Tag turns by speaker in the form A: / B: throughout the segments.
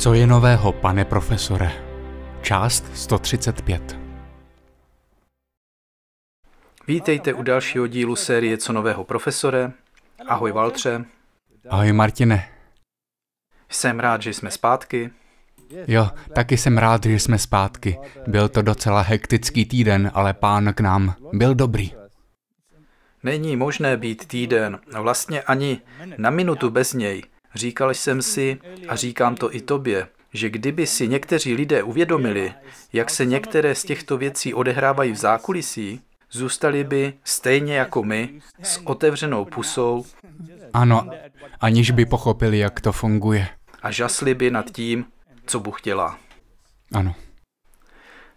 A: Co je nového, pane profesore? Část 135.
B: Vítejte u dalšího dílu série Co nového profesore. Ahoj Valtře.
A: Ahoj Martine.
B: Jsem rád, že jsme zpátky.
A: Jo, taky jsem rád, že jsme zpátky. Byl to docela hektický týden, ale pán k nám byl dobrý.
B: Není možné být týden, vlastně ani na minutu bez něj. Říkal jsem si, a říkám to i tobě, že kdyby si někteří lidé uvědomili, jak se některé z těchto věcí odehrávají v zákulisí, zůstali by stejně jako my s otevřenou pusou
A: Ano, aniž by pochopili, jak to funguje.
B: a žasli by nad tím, co Bůh dělá.
A: Ano.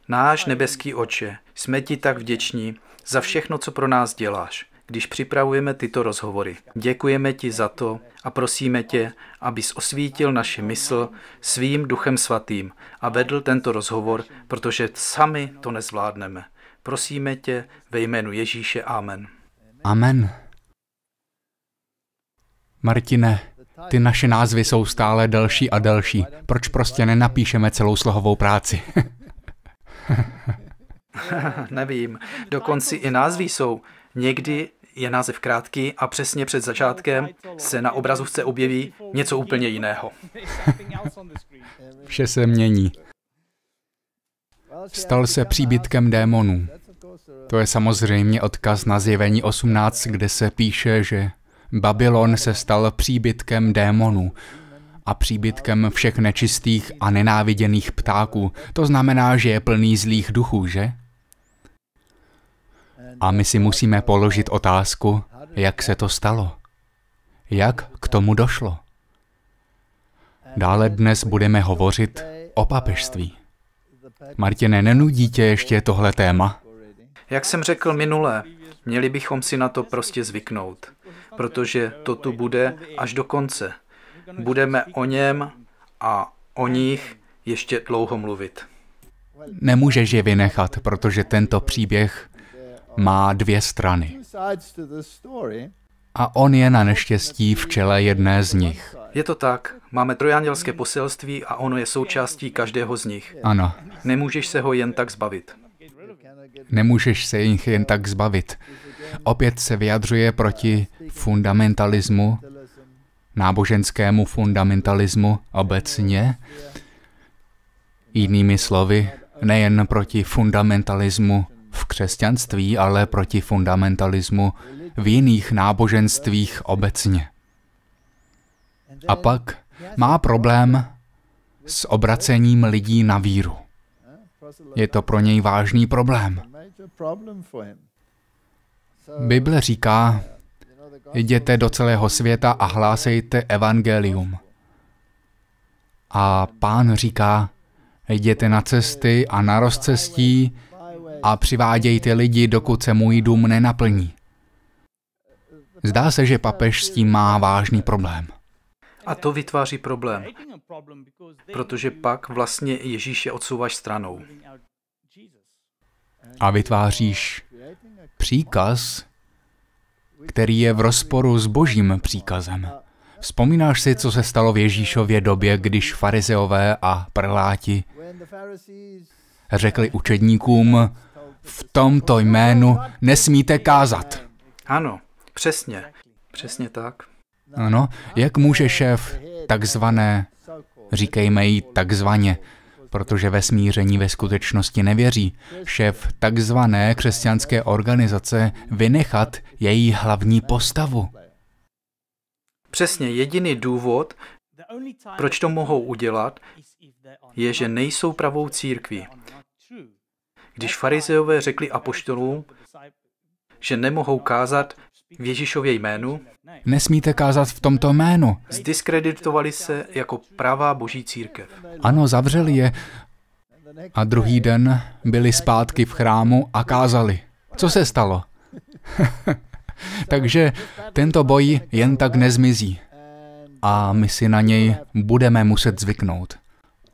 B: Náš nebeský oče, jsme ti tak vděční za všechno, co pro nás děláš, když připravujeme tyto rozhovory. Děkujeme ti za to a prosíme tě, abys osvítil naši mysl svým duchem svatým a vedl tento rozhovor, protože sami to nezvládneme. Prosíme tě ve jménu Ježíše. Amen.
A: Amen. Martine, ty naše názvy jsou stále delší a delší. Proč prostě nenapíšeme celou slohovou práci?
B: Nevím, dokonce i názvy jsou. Někdy je název krátký a přesně před začátkem se na obrazovce objeví něco úplně jiného.
A: Vše se mění. Stal se příbytkem démonů. To je samozřejmě odkaz na zjevení 18, kde se píše, že Babylon se stal příbytkem démonů a příbytkem všech nečistých a nenáviděných ptáků. To znamená, že je plný zlých duchů, že? A my si musíme položit otázku, jak se to stalo. Jak k tomu došlo? Dále dnes budeme hovořit o papežství. Martine, nenudí tě ještě tohle téma?
B: Jak jsem řekl minule, měli bychom si na to prostě zvyknout, protože to tu bude až do konce. Budeme o něm a o nich ještě dlouho mluvit.
A: Nemůžeš je vynechat, protože tento příběh má dvě strany. A on je na neštěstí v čele jedné z nich.
B: Je to tak, máme trojandělské poselství a ono je součástí každého z nich.
A: Ano,
B: Nemůžeš se ho jen tak zbavit.
A: nemůžeš se jich jen tak zbavit. Opět se vyjadřuje proti fundamentalismu, náboženskému fundamentalismu obecně. Jinými slovy, nejen proti fundamentalismu v křesťanství, ale proti fundamentalismu v jiných náboženstvích obecně. A pak má problém s obracením lidí na víru. Je to pro něj vážný problém. Bible říká, jděte do celého světa a hlásejte evangelium. A pán říká, jděte na cesty a na rozcestí a přivádějte lidi, dokud se můj dům nenaplní. Zdá se, že papež s tím má vážný problém.
B: A to vytváří problém, protože pak vlastně Ježíše odsouváš stranou.
A: A vytváříš příkaz, který je v rozporu s božím příkazem. Vzpomínáš si, co se stalo v Ježíšově době, když farizeové a preláti řekli učedníkům, v tomto jménu nesmíte kázat.
B: Ano, přesně, přesně tak.
A: Ano, jak může šéf takzvané, říkejme jí takzvaně, protože ve smíření ve skutečnosti nevěří, šéf takzvané křesťanské organizace vynechat její hlavní postavu?
B: Přesně jediný důvod, proč to mohou udělat, je, že nejsou pravou církví. Když farizeové řekli apoštolům, že nemohou kázat v Ježíšově jménu,
A: Nesmíte kázat v tomto jménu.
B: zdiskreditovali se jako pravá boží církev.
A: Ano, zavřeli je. A druhý den byli zpátky v chrámu a kázali. Co se stalo? Takže tento boj jen tak nezmizí. A my si na něj budeme muset zvyknout.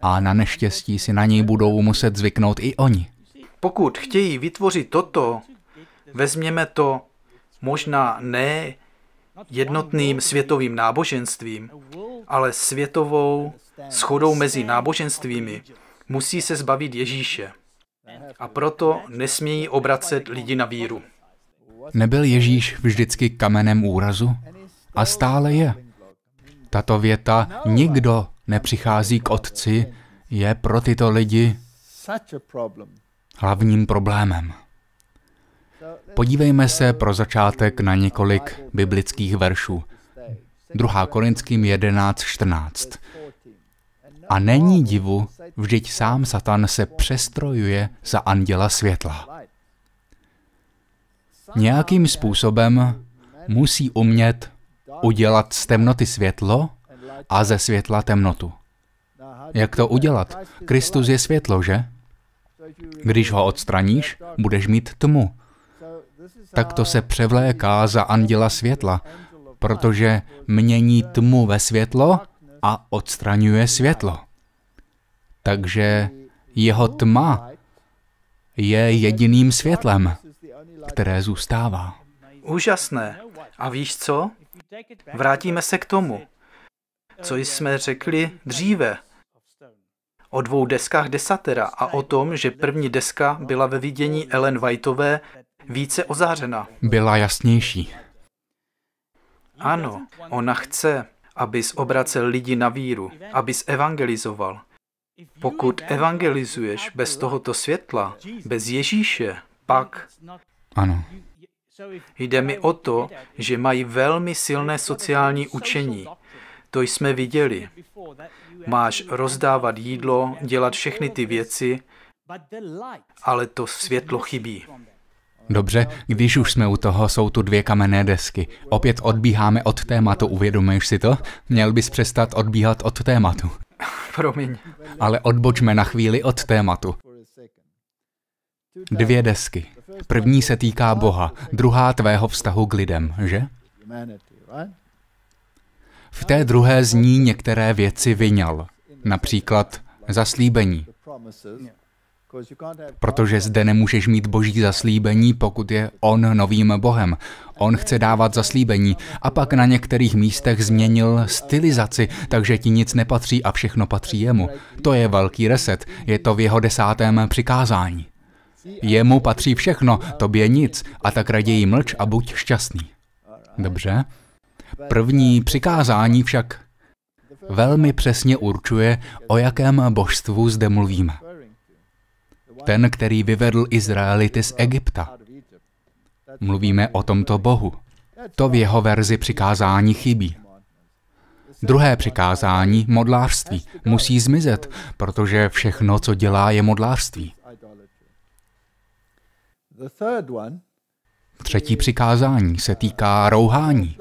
A: A na neštěstí si na něj budou muset zvyknout i oni.
B: Pokud chtějí vytvořit toto, vezměme to možná ne jednotným světovým náboženstvím, ale světovou schodou mezi náboženstvími, musí se zbavit Ježíše. A proto nesmějí obracet lidi na víru.
A: Nebyl Ježíš vždycky kamenem úrazu? A stále je. Tato věta nikdo nepřichází k otci je pro tyto lidi hlavním problémem. Podívejme se pro začátek na několik biblických veršů. 2. Korinským 11.14. A není divu, vždyť sám Satan se přestrojuje za anděla světla. Nějakým způsobem musí umět udělat z temnoty světlo a ze světla temnotu. Jak to udělat? Kristus je světlo, že? Když ho odstraníš, budeš mít tmu. Tak to se převléká za anděla světla, protože mění tmu ve světlo a odstraňuje světlo. Takže jeho tma je jediným světlem, které zůstává.
B: Úžasné. A víš co? Vrátíme se k tomu, co jsme řekli dříve. O dvou deskách desatera a o tom, že první deska byla ve vidění Ellen Whiteové více ozářena.
A: Byla jasnější.
B: Ano, ona chce, abys obracel lidi na víru, abys evangelizoval. Pokud evangelizuješ bez tohoto světla, bez Ježíše, pak
A: ano.
B: Jde mi o to, že mají velmi silné sociální učení. To jsme viděli. Máš rozdávat jídlo, dělat všechny ty věci, ale to světlo chybí.
A: Dobře, když už jsme u toho, jsou tu dvě kamenné desky. Opět odbíháme od tématu, uvědomuješ si to? Měl bys přestat odbíhat od tématu.
B: Promiň.
A: Ale odbočme na chvíli od tématu. Dvě desky. První se týká Boha, druhá tvého vztahu k lidem, že? V té druhé zní některé věci vyňal, například zaslíbení. Protože zde nemůžeš mít boží zaslíbení, pokud je on novým bohem. On chce dávat zaslíbení a pak na některých místech změnil stylizaci, takže ti nic nepatří a všechno patří jemu. To je velký reset, je to v jeho desátém přikázání. Jemu patří všechno, tobě nic, a tak raději mlč a buď šťastný. Dobře? První přikázání však velmi přesně určuje, o jakém božstvu zde mluvíme. Ten, který vyvedl Izraelity z Egypta. Mluvíme o tomto Bohu. To v jeho verzi přikázání chybí. Druhé přikázání, modlářství, musí zmizet, protože všechno, co dělá, je modlářství. Třetí přikázání se týká rouhání.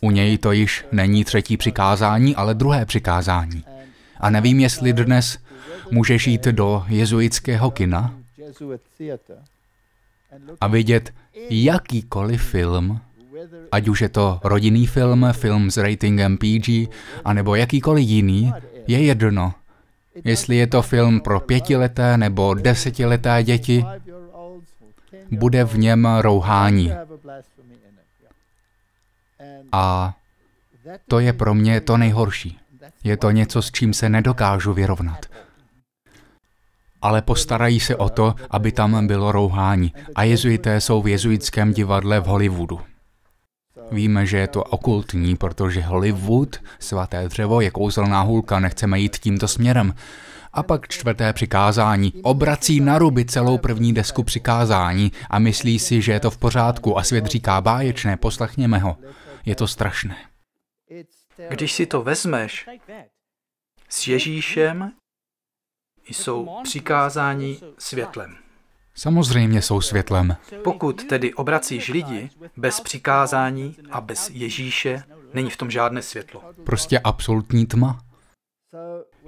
A: U něj to již není třetí přikázání, ale druhé přikázání. A nevím, jestli dnes můžeš jít do jezuitského kina a vidět jakýkoliv film, ať už je to rodinný film, film s ratingem PG, anebo jakýkoliv jiný, je jedno. Jestli je to film pro pětileté nebo desetileté děti, bude v něm rouhání. A to je pro mě to nejhorší. Je to něco, s čím se nedokážu vyrovnat. Ale postarají se o to, aby tam bylo rouhání. A jezuité jsou v jezuitském divadle v Hollywoodu. Víme, že je to okultní, protože Hollywood, svaté dřevo, je kouzelná hůlka, nechceme jít tímto směrem. A pak čtvrté přikázání. Obrací na ruby celou první desku přikázání a myslí si, že je to v pořádku a svět říká báječné, poslechněme ho. Je to strašné.
B: Když si to vezmeš, s Ježíšem jsou přikázání světlem.
A: Samozřejmě jsou světlem.
B: Pokud tedy obracíš lidi bez přikázání a bez Ježíše, není v tom žádné světlo.
A: Prostě absolutní tma.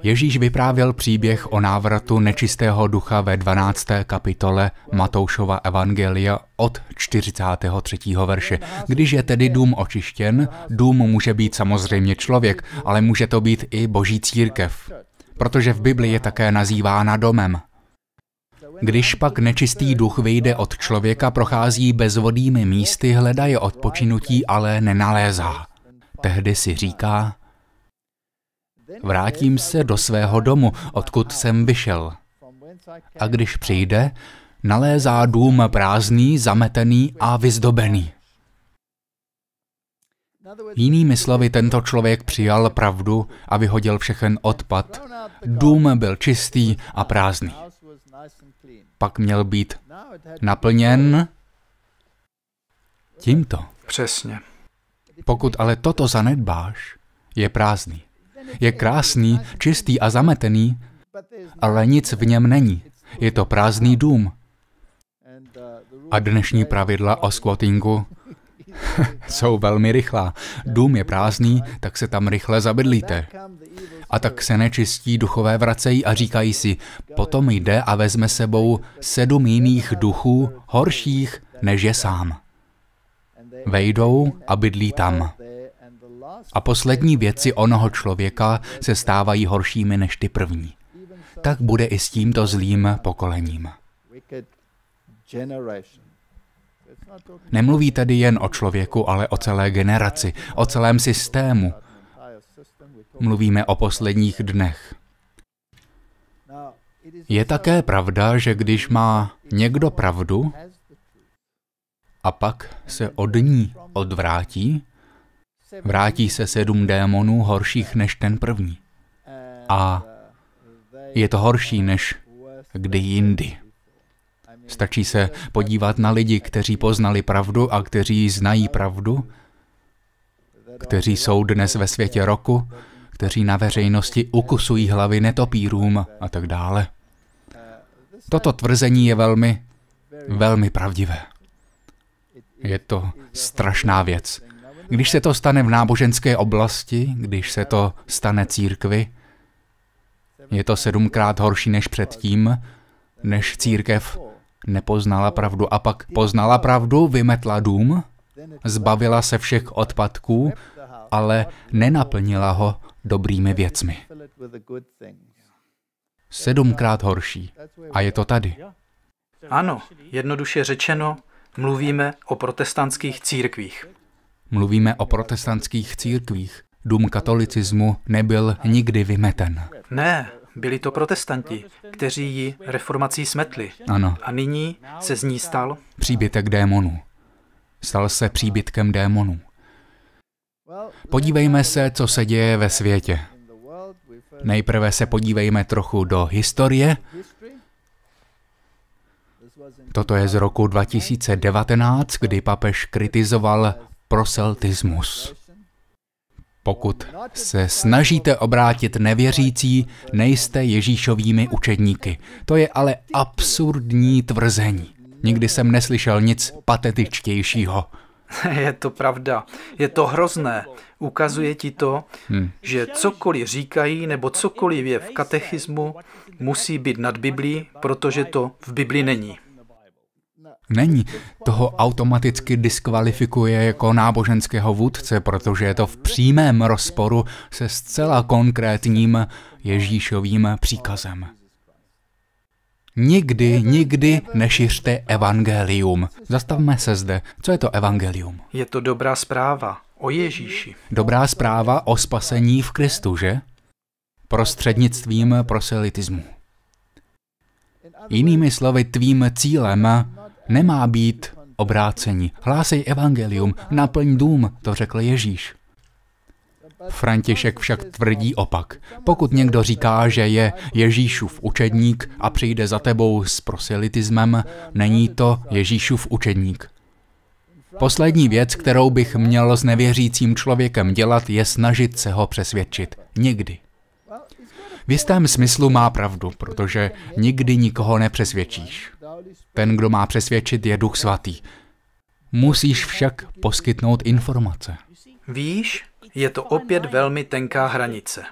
A: Ježíš vyprávěl příběh o návratu nečistého ducha ve 12. kapitole Matoušova Evangelia od 43. verše. Když je tedy dům očištěn, dům může být samozřejmě člověk, ale může to být i boží církev. Protože v Bibli je také nazývána domem. Když pak nečistý duch vyjde od člověka, prochází bezvodými místy, hledaje odpočinutí, ale nenalézá. Tehdy si říká, vrátím se do svého domu, odkud jsem vyšel. A když přijde, nalézá dům prázdný, zametený a vyzdobený. Jinými slovy, tento člověk přijal pravdu a vyhodil všechen odpad. Dům byl čistý a prázdný. Pak měl být naplněn tímto.
B: Přesně.
A: Pokud ale toto zanedbáš, je prázdný. Je krásný, čistý a zametený, ale nic v něm není. Je to prázdný dům. A dnešní pravidla o squattingu jsou velmi rychlá. Dům je prázdný, tak se tam rychle zabydlíte. A tak se nečistí duchové vracejí a říkají si, potom jde a vezme sebou sedm jiných duchů, horších než je sám. Vejdou a bydlí tam. A poslední věci onoho člověka se stávají horšími než ty první. Tak bude i s tímto zlým pokolením. Nemluví tedy jen o člověku, ale o celé generaci, o celém systému. Mluvíme o posledních dnech. Je také pravda, že když má někdo pravdu a pak se od ní odvrátí, vrátí se sedm démonů horších než ten první. A je to horší než kdy jindy. Stačí se podívat na lidi, kteří poznali pravdu a kteří znají pravdu, kteří jsou dnes ve světě roku, kteří na veřejnosti ukusují hlavy netopírům a tak dále. Toto tvrzení je velmi, velmi pravdivé. Je to strašná věc. Když se to stane v náboženské oblasti, když se to stane církvi, je to sedmkrát horší než předtím, než církev nepoznala pravdu a pak poznala pravdu, vymetla dům, zbavila se všech odpadků, ale nenaplnila ho dobrými věcmi. Sedmkrát horší. A je to tady.
B: Ano, jednoduše řečeno, mluvíme o protestantských církvích.
A: Mluvíme o protestantských církvích. Dům katolicismu nebyl nikdy vymeten.
B: Ne, byli to protestanti, kteří ji reformací smetli.
A: Ano.
B: A nyní se z ní stal
A: příbytek démonů. Stal se příbytkem démonů. Podívejme se, co se děje ve světě. Nejprve se podívejme trochu do historie. Toto je z roku 2019, kdy papež kritizoval proseltismus. Pokud se snažíte obrátit nevěřící, nejste Ježíšovými učedníky. To je ale absurdní tvrzení. Nikdy jsem neslyšel nic patetičtějšího.
B: Je to pravda. Je to hrozné. Ukazuje ti to, hmm. že cokoliv říkají nebo cokoliv je v katechismu, musí být nad Biblí, protože to v Bibli není.
A: Není. Toho automaticky diskvalifikuje jako náboženského vůdce, protože je to v přímém rozporu se zcela konkrétním Ježíšovým příkazem. Nikdy, nikdy nešiřte evangelium. Zastavme se zde. Co je to evangelium?
B: Je to dobrá zpráva o Ježíši.
A: Dobrá zpráva o spasení v Kristu, že? Prostřednictvím proselitismu. Jinými slovy, tvým cílem nemá být obrácení. Hlásej evangelium, naplň dům, to řekl Ježíš. František však tvrdí opak. Pokud někdo říká, že je Ježíšův učedník a přijde za tebou s proselitismem, není to Ježíšův učedník. Poslední věc, kterou bych měl s nevěřícím člověkem dělat, je snažit se ho přesvědčit. Nikdy. V jistém smyslu má pravdu, protože nikdy nikoho nepřesvědčíš. Ten, kdo má přesvědčit, je Duch Svatý. Musíš však poskytnout informace.
B: Víš, je to opět velmi tenká hranice,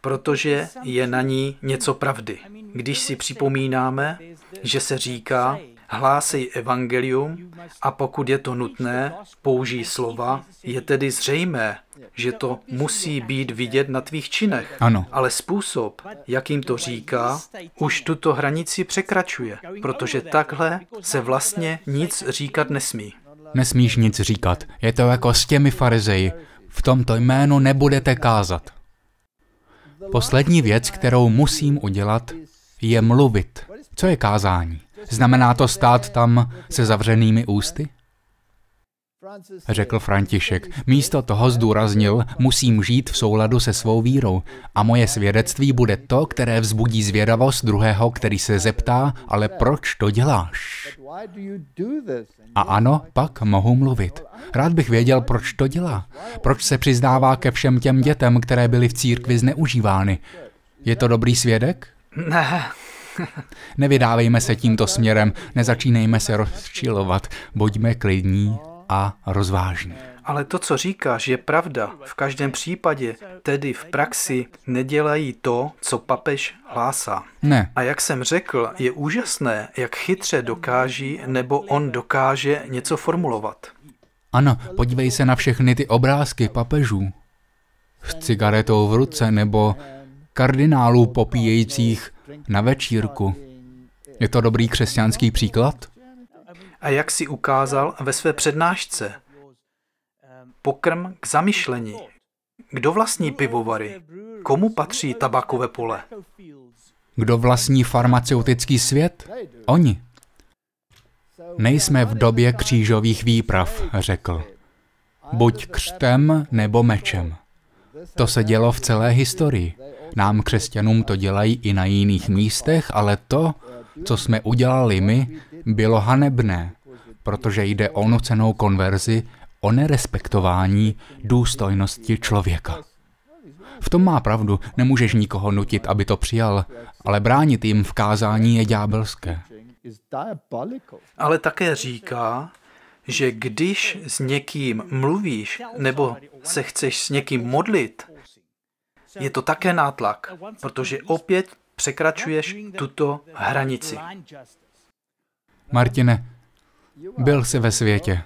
B: protože je na ní něco pravdy. Když si připomínáme, že se říká, hlásej evangelium a pokud je to nutné, použij slova, je tedy zřejmé, že to musí být vidět na tvých činech.
A: Ano.
B: Ale způsob, jakým to říká, už tuto hranici překračuje, protože takhle se vlastně nic říkat nesmí.
A: Nesmíš nic říkat. Je to jako s těmi farizeji. V tomto jménu nebudete kázat. Poslední věc, kterou musím udělat, je mluvit. Co je kázání? Znamená to stát tam se zavřenými ústy? Řekl František. Místo toho zdůraznil, musím žít v souladu se svou vírou. A moje svědectví bude to, které vzbudí zvědavost druhého, který se zeptá, ale proč to děláš? A ano, pak mohu mluvit. Rád bych věděl, proč to dělá. Proč se přiznává ke všem těm dětem, které byly v církvi zneužívány. Je to dobrý svědek?
B: Ne,
A: Nevydávejme se tímto směrem, nezačínejme se rozčilovat, buďme klidní a rozvážní.
B: ale to, co říkáš, je pravda. V každém případě, tedy v praxi, nedělají to, co papež hlásá.
A: Ne,
B: A jak jsem řekl, je úžasné, jak chytře dokáží nebo on dokáže něco formulovat.
A: ano, podívej se na všechny ty obrázky papežů. S cigaretou v ruce nebo kardinálů popíjejících na večírku. Je to dobrý křesťanský příklad?
B: A jak si ukázal ve své přednášce, pokrm k zamyšlení. Kdo vlastní pivovary? Komu patří tabakové pole?
A: Kdo vlastní farmaceutický svět? Oni. Nejsme v době křížových výprav, řekl. Buď křtem nebo mečem. To se dělo v celé historii. Nám křesťanům to dělají i na jiných místech, ale to, co jsme udělali my, bylo hanebné, protože jde o nucenou konverzi, o nerespektování důstojnosti člověka. V tom má pravdu, nemůžeš nikoho nutit, aby to přijal, ale bránit jim v kázání je ďábelské.
B: Ale také říká, že když s někým mluvíš nebo se chceš s někým modlit, je to také nátlak, protože opět překračuješ tuto hranici.
A: Martine, byl jsi ve světě.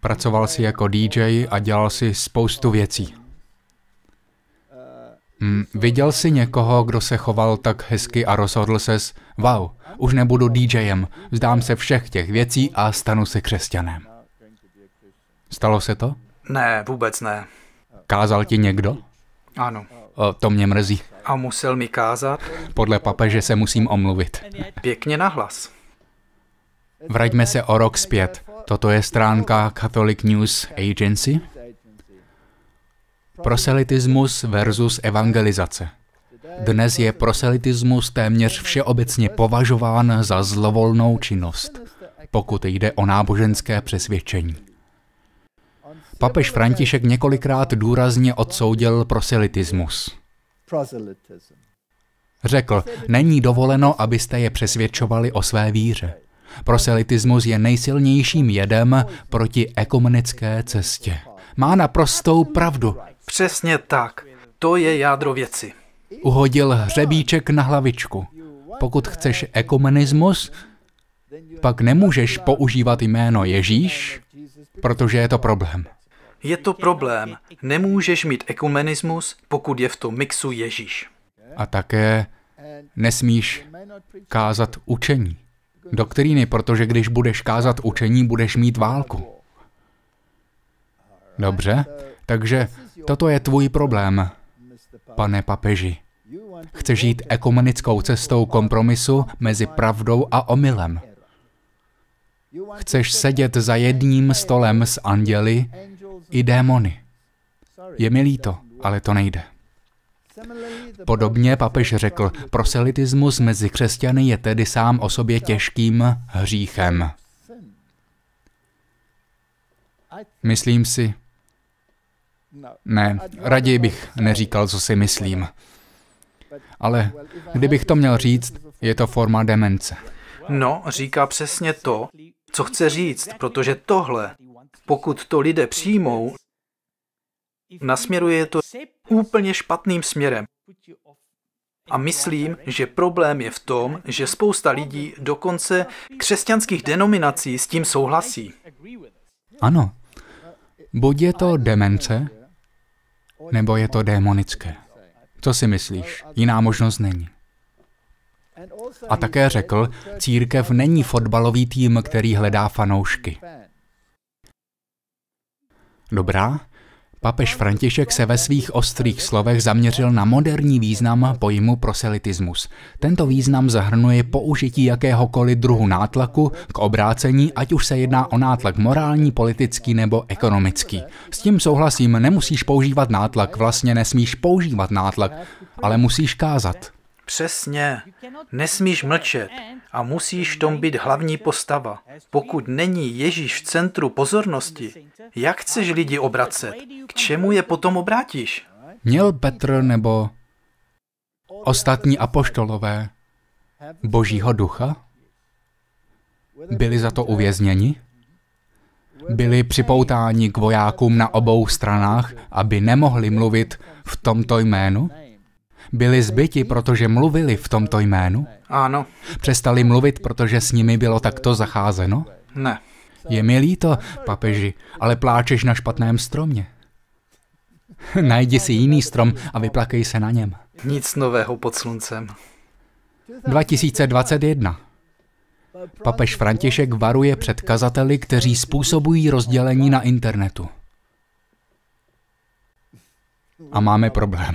A: Pracoval si jako DJ a dělal si spoustu věcí. Hm, viděl jsi někoho, kdo se choval tak hezky a rozhodl ses, wow, už nebudu DJem, vzdám se všech těch věcí a stanu se křesťanem. Stalo se to?
B: Ne, vůbec ne.
A: Kázal ti někdo?
B: Ano.
A: O, to mě mrzí.
B: A musel mi kázat
A: Podle papeže se musím omluvit.
B: pěkně nahlas.
A: Vraťme se o rok zpět. Toto je stránka Catholic News Agency. Proselitismus versus evangelizace. Dnes je proselitismus téměř všeobecně považován za zlovolnou činnost, pokud jde o náboženské přesvědčení. Papež František několikrát důrazně odsoudil proselitismus. Řekl, není dovoleno, abyste je přesvědčovali o své víře. Proselitismus je nejsilnějším jedem proti ekumenické cestě. Má naprostou pravdu.
B: Přesně tak. To je jádro věci.
A: Uhodil hřebíček na hlavičku. Pokud chceš ekumenismus, pak nemůžeš používat jméno Ježíš, protože je to problém.
B: Je to problém. Nemůžeš mít ekumenismus, pokud je v tom mixu Ježíš.
A: A také nesmíš kázat učení. Doktríny, protože když budeš kázat učení, budeš mít válku. Dobře, takže toto je tvůj problém, pane papeži. Chceš jít ekumenickou cestou kompromisu mezi pravdou a omylem. Chceš sedět za jedním stolem s anděli i démony. Je mi líto, ale to nejde. Podobně papež řekl, proselitismus mezi křesťany je tedy sám o sobě těžkým hříchem. Myslím si, ne, raději bych neříkal, co si myslím. Ale kdybych to měl říct, je to forma demence.
B: No, říká přesně to, co chce říct, protože tohle, pokud to lidé přijmou, nasměruje to úplně špatným směrem. A myslím, že problém je v tom, že spousta lidí, dokonce křesťanských denominací, s tím souhlasí.
A: Ano. Buď je to demence, nebo je to démonické. Co si myslíš? Jiná možnost není. A také řekl, církev není fotbalový tým, který hledá fanoušky. Dobrá, Papež František se ve svých ostrých slovech zaměřil na moderní význam pojmu proselitismus. Tento význam zahrnuje použití jakéhokoliv druhu nátlaku k obrácení, ať už se jedná o nátlak morální, politický nebo ekonomický. S tím souhlasím, nemusíš používat nátlak, vlastně nesmíš používat nátlak, ale musíš kázat.
B: Přesně. Nesmíš mlčet a musíš v tom být hlavní postava. Pokud není Ježíš v centru pozornosti, jak chceš lidi obracet? K čemu je potom obrátíš?
A: Měl Petr nebo ostatní apoštolové božího ducha? Byli za to uvězněni? Byli připoutáni k vojákům na obou stranách, aby nemohli mluvit v tomto jménu? Byli zbyti, protože mluvili v tomto jménu?
B: Ano.
A: Přestali mluvit, protože s nimi bylo takto zacházeno?
B: Ne.
A: Je mi líto, papeži, ale pláčeš na špatném stromě. Najdi si jiný strom a vyplakej se na něm.
B: Nic nového pod sluncem.
A: 2021. Papež František varuje před kazateli, kteří způsobují rozdělení na internetu. A máme problém.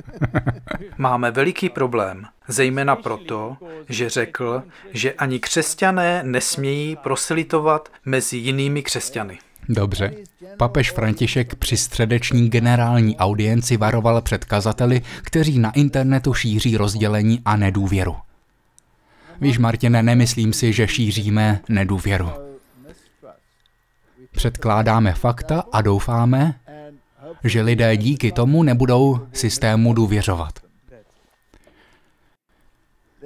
B: Máme veliký problém, zejména proto, že řekl, že ani křesťané nesmějí proselitovat mezi jinými křesťany.
A: Dobře. Papež František při středeční generální audienci varoval před kazateli, kteří na internetu šíří rozdělení a nedůvěru. Víš, Martine, nemyslím si, že šíříme nedůvěru. Předkládáme fakta a doufáme, že lidé díky tomu nebudou systému důvěřovat.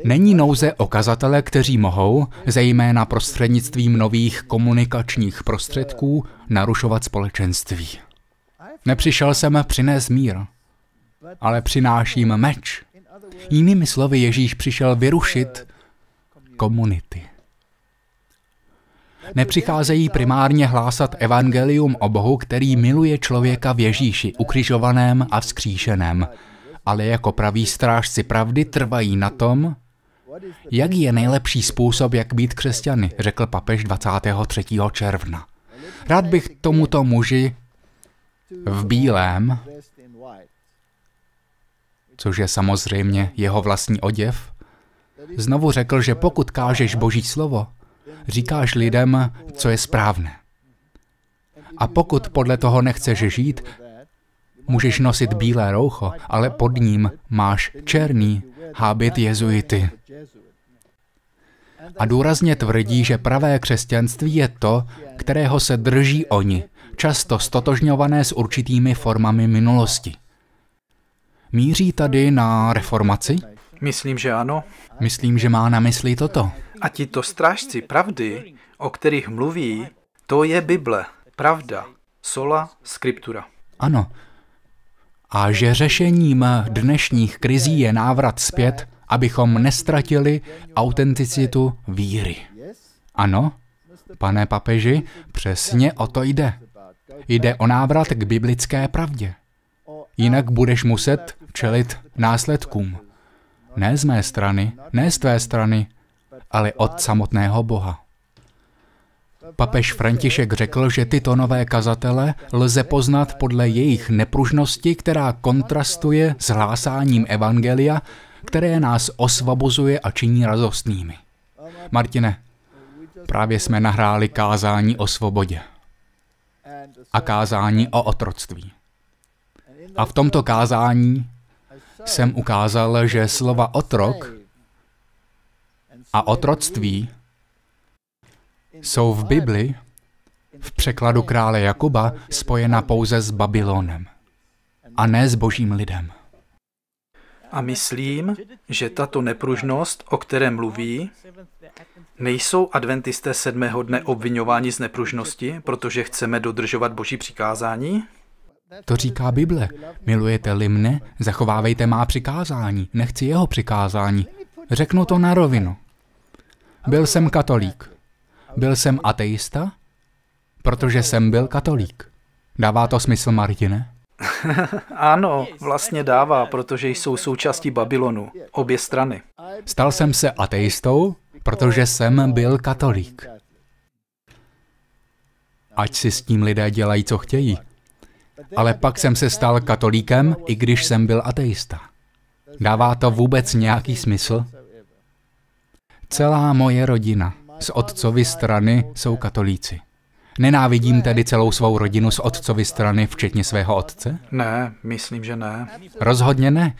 A: Není nouze o kazatele, kteří mohou, zejména prostřednictvím nových komunikačních prostředků, narušovat společenství. Nepřišel jsem přinést mír, ale přináším meč. Jinými slovy, Ježíš přišel vyrušit komunity. Nepřicházejí primárně hlásat evangelium o Bohu, který miluje člověka v Ježíši, ukřižovaném a vzkříšeném, ale jako praví strážci pravdy trvají na tom, jak je nejlepší způsob, jak být křesťany, řekl papež 23. června. Rád bych tomuto muži v bílém, což je samozřejmě jeho vlastní oděv, znovu řekl, že pokud kážeš Boží slovo, říkáš lidem, co je správné. A pokud podle toho nechceš žít, můžeš nosit bílé roucho, ale pod ním máš černý hábit jezuity. A důrazně tvrdí, že pravé křesťanství je to, kterého se drží oni, často stotožňované s určitými formami minulosti. Míří tady na reformaci?
B: Myslím, že ano.
A: Myslím, že má na mysli toto.
B: A tito strážci pravdy, o kterých mluví, to je Bible, pravda, sola scriptura.
A: Ano. A že řešením dnešních krizí je návrat zpět, abychom nestratili autenticitu víry. Ano, pane papeži, přesně o to jde. Jde o návrat k biblické pravdě. Jinak budeš muset čelit následkům. Ne z mé strany, ne z tvé strany, ale od samotného Boha. Papež František řekl, že tyto nové kazatele lze poznat podle jejich nepružnosti, která kontrastuje s hlásáním Evangelia, které nás osvobozuje a činí radostnými. Martine, právě jsme nahráli kázání o svobodě a kázání o otroctví. A v tomto kázání jsem ukázal, že slova otrok a otroctví jsou v Bibli v překladu krále Jakuba spojena pouze s Babylonem a ne s božím lidem.
B: A myslím, že tato nepružnost, o které mluví, nejsou adventisté sedmého dne obvinováni z nepružnosti, protože chceme dodržovat boží přikázání?
A: To říká Bible. Milujete-li mne, zachovávejte má přikázání. Nechci jeho přikázání. Řeknu to na rovinu. Byl jsem katolík. Byl jsem ateista, protože jsem byl katolík. Dává to smysl, Martine?
B: ano, vlastně dává, protože jsou součástí Babylonu. Obě strany.
A: Stal jsem se ateistou, protože jsem byl katolík. Ať si s tím lidé dělají, co chtějí. Ale pak jsem se stal katolíkem, i když jsem byl ateista. Dává to vůbec nějaký smysl? Celá moje rodina z otcovy strany jsou katolíci. Nenávidím tedy celou svou rodinu z otcovy strany, včetně svého otce?
B: Ne, myslím, že ne.
A: Rozhodně ne.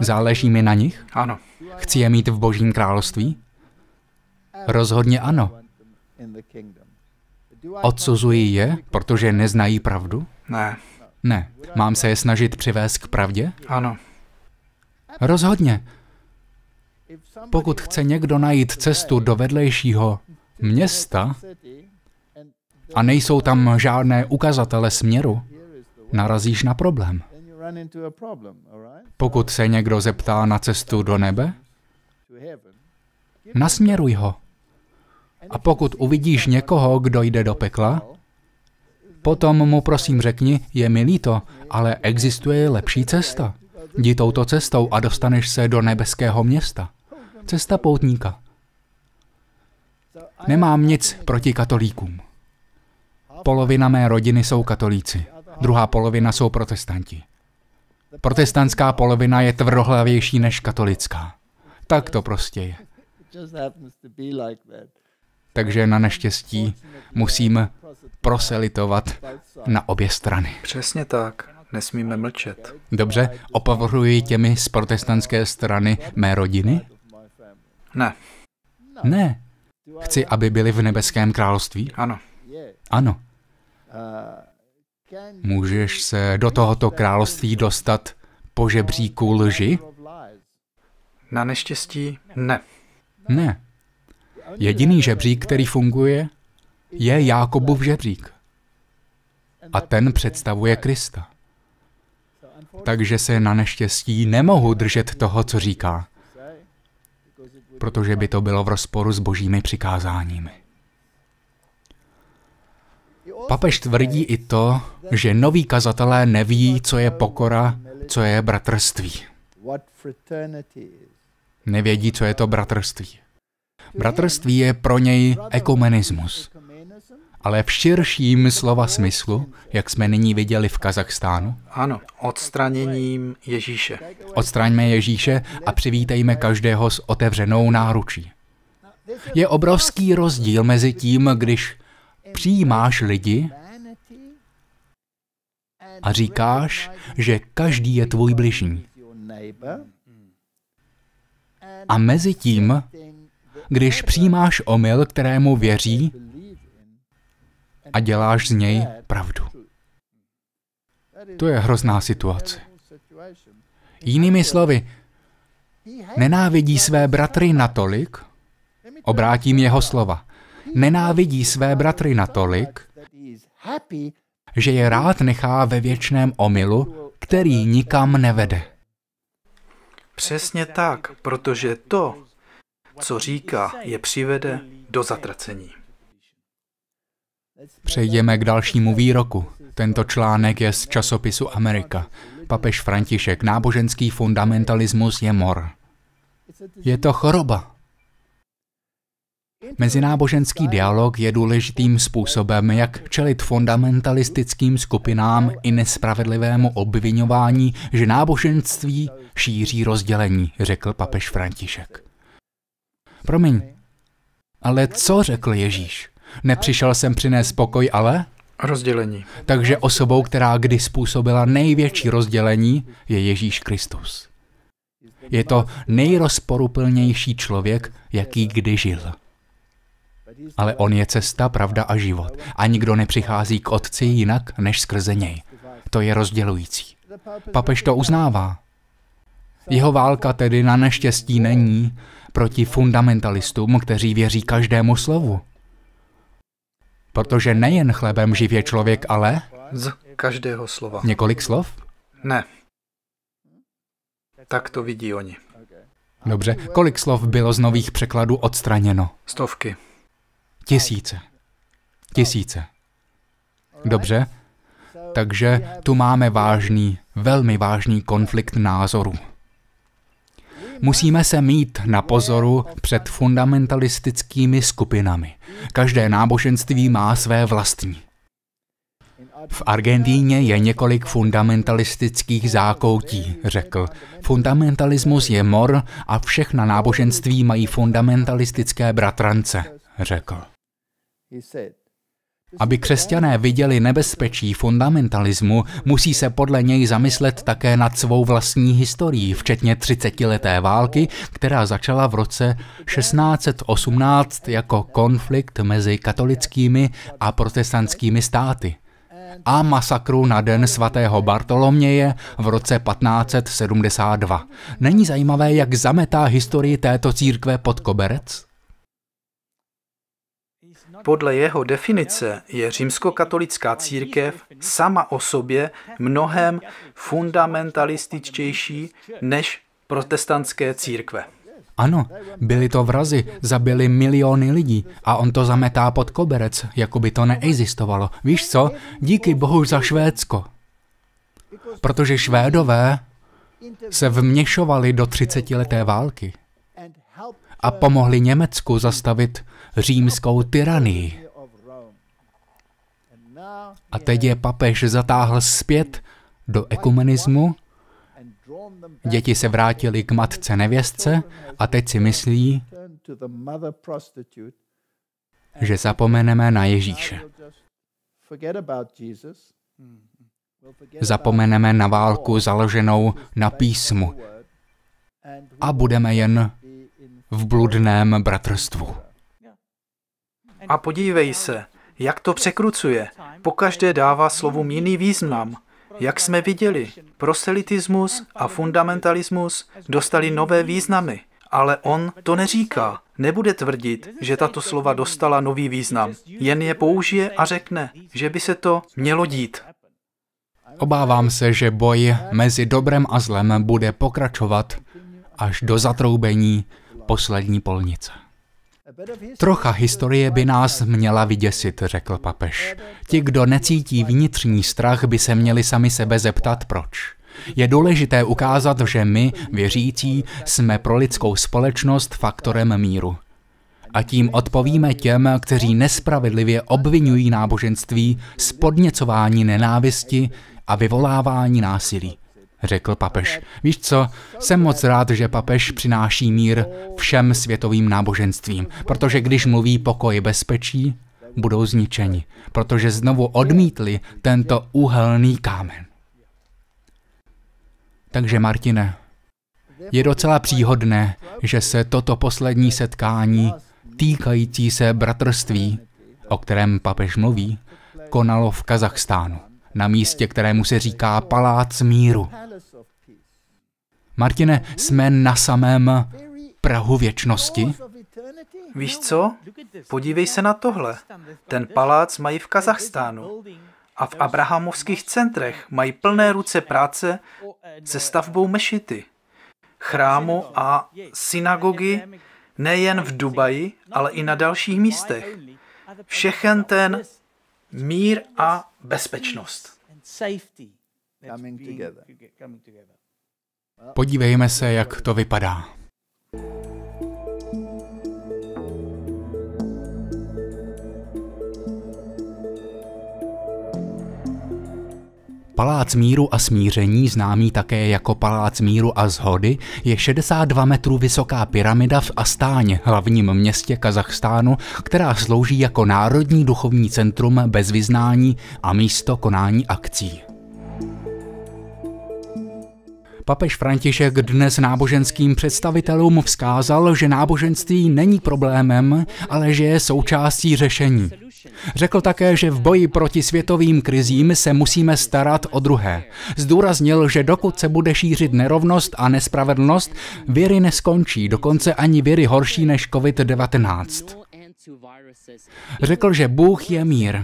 A: Záleží mi na nich?
B: Ano.
A: Chci je mít v božím království? Rozhodně ano. Odsuzuji je, protože neznají pravdu?
B: Ne.
A: Ne. Mám se je snažit přivést k pravdě?
B: Ano.
A: Rozhodně. Pokud chce někdo najít cestu do vedlejšího města a nejsou tam žádné ukazatele směru, narazíš na problém. Pokud se někdo zeptá na cestu do nebe, nasměruj ho. A pokud uvidíš někoho, kdo jde do pekla, potom mu prosím řekni, je mi líto, ale existuje lepší cesta. Jdi touto cestou a dostaneš se do nebeského města. Cesta poutníka. Nemám nic proti katolíkům. Polovina mé rodiny jsou katolíci, druhá polovina jsou protestanti. Protestantská polovina je tvrdohlavější než katolická. Tak to prostě je. Takže na neštěstí musím proselitovat na obě strany.
B: Přesně tak. Nesmíme mlčet.
A: Dobře, opovrhuji těmi z protestantské strany mé rodiny?
B: Ne.
A: Ne. Chci, aby byli v nebeském království?
B: Ano.
A: Ano. Můžeš se do tohoto království dostat po žebříku lži?
B: Na neštěstí ne.
A: Ne. Jediný žebřík, který funguje, je Jákobův žebřík. A ten představuje Krista. Takže se na neštěstí nemohu držet toho, co říká, protože by to bylo v rozporu s božími přikázáními. Papež tvrdí i to, že noví kazatelé neví, co je pokora, co je bratrství. Nevědí, co je to bratrství. Bratrství je pro něj ekumenismus. Ale v širším slova smyslu, jak jsme nyní viděli v Kazachstánu.
B: Ano, odstraněním Ježíše.
A: Odstraňme Ježíše a přivítejme každého s otevřenou náručí. Je obrovský rozdíl mezi tím, když přijímáš lidi a říkáš, že každý je tvůj bližní. A mezi tím, když přijímáš omyl, kterému věří a děláš z něj pravdu. To je hrozná situace. Jinými slovy, nenávidí své bratry natolik, obrátím jeho slova, nenávidí své bratry natolik, že je rád nechá ve věčném omylu, který nikam nevede.
B: Přesně tak, protože to, co říká, je přivede do zatracení.
A: Přejdeme k dalšímu výroku. Tento článek je z časopisu Amerika. Papež František, náboženský fundamentalismus je mor. Je to choroba. Mezináboženský dialog je důležitým způsobem, jak čelit fundamentalistickým skupinám i nespravedlivému obvinování, že náboženství šíří rozdělení, řekl papež František. Promiň, ale co řekl Ježíš? Nepřišel jsem přinést pokoj, ale?
B: Rozdělení.
A: Takže osobou, která kdy způsobila největší rozdělení, je Ježíš Kristus. Je to nejrozporuplnější člověk, jaký kdy žil. Ale on je cesta, pravda a život. A nikdo nepřichází k otci jinak, než skrze něj. To je rozdělující. Papež to uznává. Jeho válka tedy na neštěstí není proti fundamentalistům, kteří věří každému slovu. Protože nejen chlebem živě člověk, ale
B: z každého slova.
A: Několik slov?
B: Ne. Tak to vidí oni.
A: Dobře, kolik slov bylo z nových překladů odstraněno?
B: Stovky.
A: Tisíce. Tisíce. Dobře, takže tu máme vážný, velmi vážný konflikt názorů. Musíme se mít na pozoru před fundamentalistickými skupinami. Každé náboženství má své vlastní. V Argentíně je několik fundamentalistických zákoutí, řekl. Fundamentalismus je mor a všechna náboženství mají fundamentalistické bratrance, řekl. Aby křesťané viděli nebezpečí fundamentalismu, musí se podle něj zamyslet také nad svou vlastní historií, včetně 30-leté války, která začala v roce 1618 jako konflikt mezi katolickými a protestantskými státy a masakru na den svatého Bartoloměje v roce 1572. Není zajímavé, jak zametá historii této církve pod koberec?
B: Podle jeho definice je římskokatolická církev sama o sobě mnohem fundamentalističtější než protestantské církve.
A: Ano, byli to vrazy, zabili miliony lidí a on to zametá pod koberec, jako by to neexistovalo. Víš co? Díky bohu za Švédsko. Protože Švédové se vměšovali do třicetileté války a pomohli Německu zastavit římskou tyranii. A teď je papež zatáhl zpět do ekumenismu Děti se vrátili k matce nevěstce a teď si myslí, že zapomeneme na Ježíše. Zapomeneme na válku založenou na písmu a budeme jen v bludném bratrstvu.
B: A podívej se, jak to překrucuje. Pokaždé dává slovům jiný význam. Jak jsme viděli, proselitismus a fundamentalismus dostali nové významy, ale on to neříká. Nebude tvrdit, že tato slova dostala nový význam. Jen je použije a řekne, že by se to mělo dít.
A: Obávám se, že boj mezi dobrem a zlem bude pokračovat až do zatroubení poslední polnice. Trocha historie by nás měla vyděsit, řekl papež. Ti, kdo necítí vnitřní strach, by se měli sami sebe zeptat proč. Je důležité ukázat, že my, věřící, jsme pro lidskou společnost faktorem míru. A tím odpovíme těm, kteří nespravedlivě obvinují náboženství z podněcování nenávisti a vyvolávání násilí řekl papež. Víš co, jsem moc rád, že papež přináší mír všem světovým náboženstvím, protože když mluví pokoj bezpečí, budou zničeni, protože znovu odmítli tento úhelný kámen. Takže Martine, je docela příhodné, že se toto poslední setkání týkající se bratrství, o kterém papež mluví, konalo v Kazachstánu, na místě, kterému se říká Palác míru. Martine, jsme na samém Prahu věčnosti?
B: Víš co? Podívej se na tohle. Ten palác mají v Kazachstánu. A v abrahamovských centrech mají plné ruce práce se stavbou mešity, chrámu a synagogy nejen v Dubaji, ale i na dalších místech. Všechen ten mír a bezpečnost.
A: Podívejme se, jak to vypadá. Palác míru a smíření, známý také jako Palác míru a zhody, je 62 metrů vysoká pyramida v Astáně, hlavním městě Kazachstánu, která slouží jako národní duchovní centrum bez vyznání a místo konání akcí. Papež František dnes náboženským představitelům vzkázal, že náboženství není problémem, ale že je součástí řešení. Řekl také, že v boji proti světovým krizím se musíme starat o druhé. Zdůraznil, že dokud se bude šířit nerovnost a nespravedlnost, věry neskončí, dokonce ani věry horší než COVID-19. Řekl, že Bůh je mír.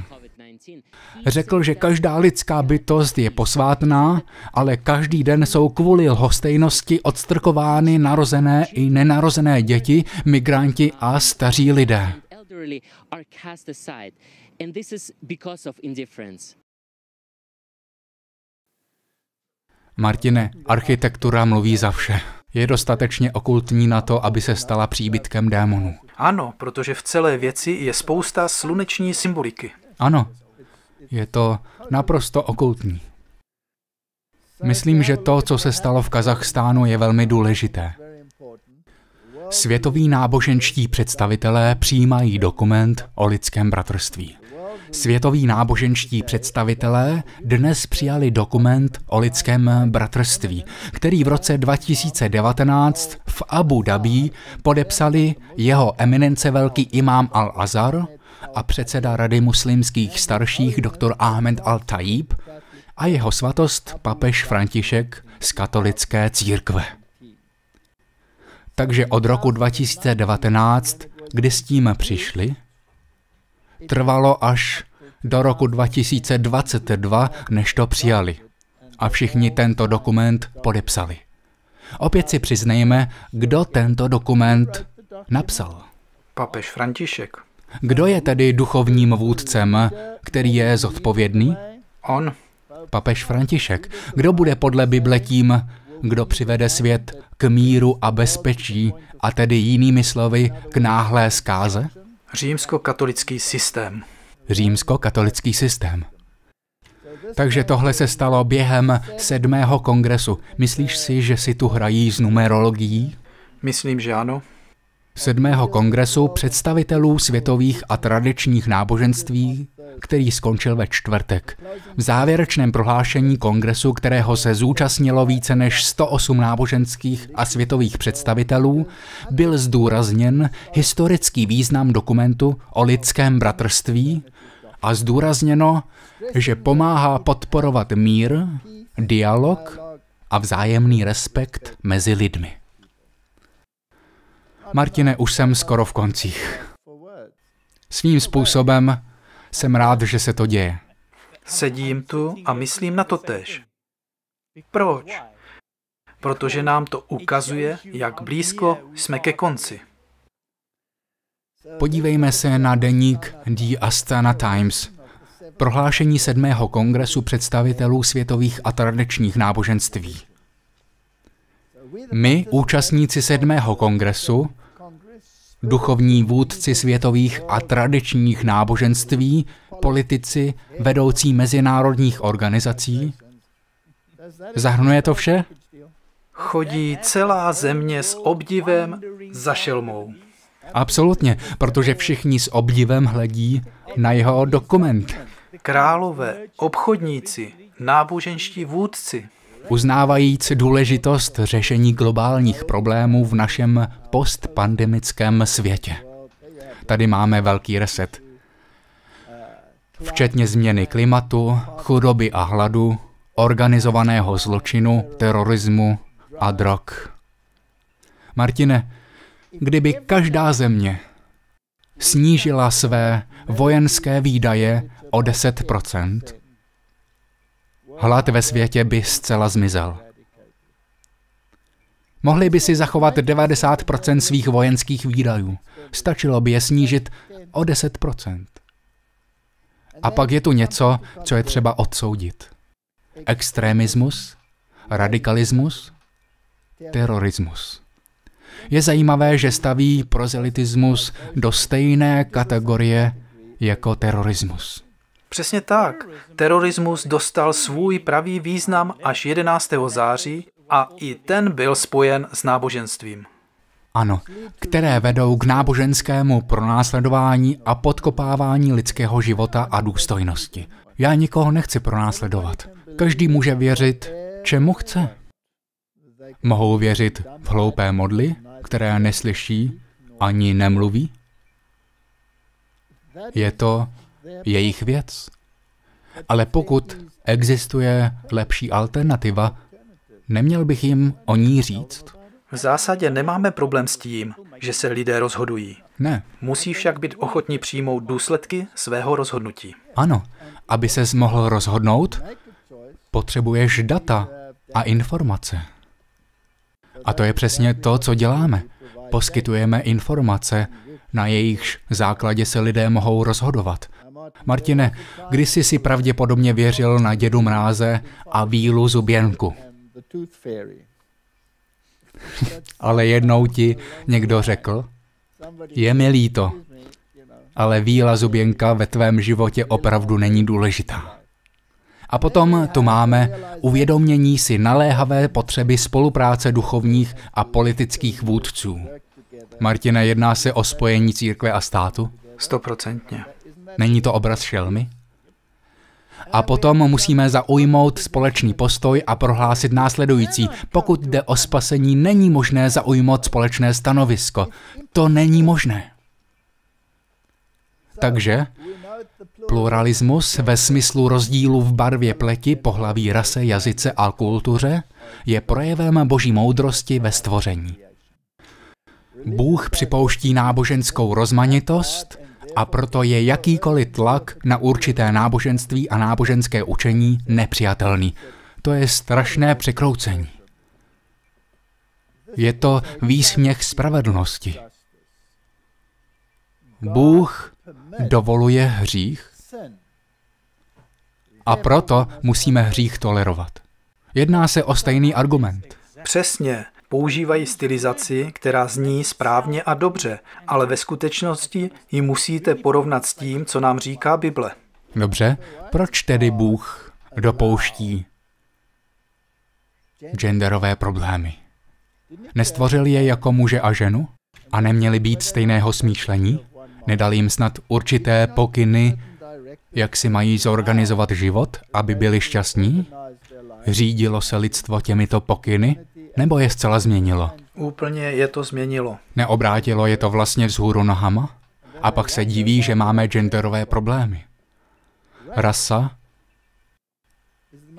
A: Řekl, že každá lidská bytost je posvátná, ale každý den jsou kvůli lhostejnosti odstrkovány narozené i nenarozené děti, migranti a staří lidé. Martine, architektura mluví za vše. Je dostatečně okultní na to, aby se stala příbytkem démonů.
B: Ano, protože v celé věci je spousta sluneční symboliky.
A: Ano, je to naprosto okultní. Myslím, že to, co se stalo v Kazachstánu, je velmi důležité. Světoví náboženští představitelé přijímají dokument o lidském bratrství. Světoví náboženští představitelé dnes přijali dokument o lidském bratrství, který v roce 2019 v Abu Dhabi podepsali jeho eminence velký imám Al-Azhar a předseda Rady muslimských starších dr. Ahmed Al-Tajib a jeho svatost papež František z katolické církve. Takže od roku 2019, kdy s tím přišli, trvalo až do roku 2022, než to přijali. A všichni tento dokument podepsali. Opět si přiznejme, kdo tento dokument napsal.
B: Papež František.
A: Kdo je tedy duchovním vůdcem, který je zodpovědný?
B: On.
A: Papež František. Kdo bude podle Bible tím, kdo přivede svět k míru a bezpečí, a tedy jinými slovy k náhlé zkáze?
B: Římsko-katolický systém.
A: Římsko-katolický systém. Takže tohle se stalo během sedmého kongresu. Myslíš si, že si tu hrají s numerologií?
B: Myslím, že ano
A: sedmého kongresu představitelů světových a tradičních náboženství, který skončil ve čtvrtek. V závěrečném prohlášení kongresu, kterého se zúčastnilo více než 108 náboženských a světových představitelů, byl zdůrazněn historický význam dokumentu o lidském bratrství a zdůrazněno, že pomáhá podporovat mír, dialog a vzájemný respekt mezi lidmi. Martine, už jsem skoro v koncích. Svým způsobem jsem rád, že se to děje.
B: Sedím tu a myslím na to tež. Proč? Protože nám to ukazuje, jak blízko jsme ke konci.
A: Podívejme se na deník The Astana Times, prohlášení sedmého kongresu představitelů světových a tradičních náboženství. My, účastníci sedmého kongresu, duchovní vůdci světových a tradičních náboženství, politici, vedoucí mezinárodních organizací. Zahrnuje to vše?
B: Chodí celá země s obdivem za šelmou.
A: Absolutně, protože všichni s obdivem hledí na jeho dokument.
B: Králové, obchodníci, náboženští vůdci,
A: uznávajíc důležitost řešení globálních problémů v našem postpandemickém světě. Tady máme velký reset. Včetně změny klimatu, chudoby a hladu, organizovaného zločinu, terorismu a drog. Martine, kdyby každá země snížila své vojenské výdaje o 10 hlad ve světě by zcela zmizel. Mohli by si zachovat 90% svých vojenských výdajů. Stačilo by je snížit o 10%. A pak je tu něco, co je třeba odsoudit. Extremismus, radikalismus, terorismus. Je zajímavé, že staví prozelitismus do stejné kategorie jako terorismus.
B: Přesně tak. Terorismus dostal svůj pravý význam až 11. září a i ten byl spojen s náboženstvím.
A: Ano, které vedou k náboženskému pronásledování a podkopávání lidského života a důstojnosti. Já nikoho nechci pronásledovat. Každý může věřit, čemu chce. Mohou věřit v hloupé modly, které neslyší ani nemluví? Je to jejich věc. Ale pokud existuje lepší alternativa, neměl bych jim o ní říct?
B: V zásadě nemáme problém s tím, že se lidé rozhodují.
A: Ne.
B: Musí však být ochotní přijmout důsledky svého rozhodnutí.
A: Ano. Aby ses mohl rozhodnout, potřebuješ data a informace. A to je přesně to, co děláme. Poskytujeme informace, na jejichž základě se lidé mohou rozhodovat. Martine, kdysi si pravděpodobně věřil na dědu mráze a vílu zuběnku. Ale jednou ti někdo řekl, je mi líto, ale víla zuběnka ve tvém životě opravdu není důležitá. A potom tu máme uvědomění si naléhavé potřeby spolupráce duchovních a politických vůdců. Martina, jedná se o spojení církve a státu?
B: Stoprocentně.
A: Není to obraz šelmy? A potom musíme zaujmout společný postoj a prohlásit následující. Pokud jde o spasení, není možné zaujmout společné stanovisko. To není možné. Takže pluralismus ve smyslu rozdílu v barvě pleti, pohlaví, rase, jazyce a kultuře je projevem boží moudrosti ve stvoření. Bůh připouští náboženskou rozmanitost a proto je jakýkoliv tlak na určité náboženství a náboženské učení nepřijatelný. To je strašné překroucení. Je to výsměch spravedlnosti. Bůh dovoluje hřích a proto musíme hřích tolerovat. Jedná se o stejný argument.
B: Přesně. Používají stylizaci, která zní správně a dobře, ale ve skutečnosti ji musíte porovnat s tím, co nám říká Bible.
A: Dobře, proč tedy Bůh dopouští genderové problémy? Nestvořil je jako muže a ženu? A neměli být stejného smýšlení? Nedal jim snad určité pokyny, jak si mají zorganizovat život, aby byli šťastní? Řídilo se lidstvo těmito pokyny? Nebo je zcela změnilo?
B: Úplně je to změnilo.
A: Neobrátilo je to vlastně vzhůru nohama? A pak se diví, že máme genderové problémy. Rasa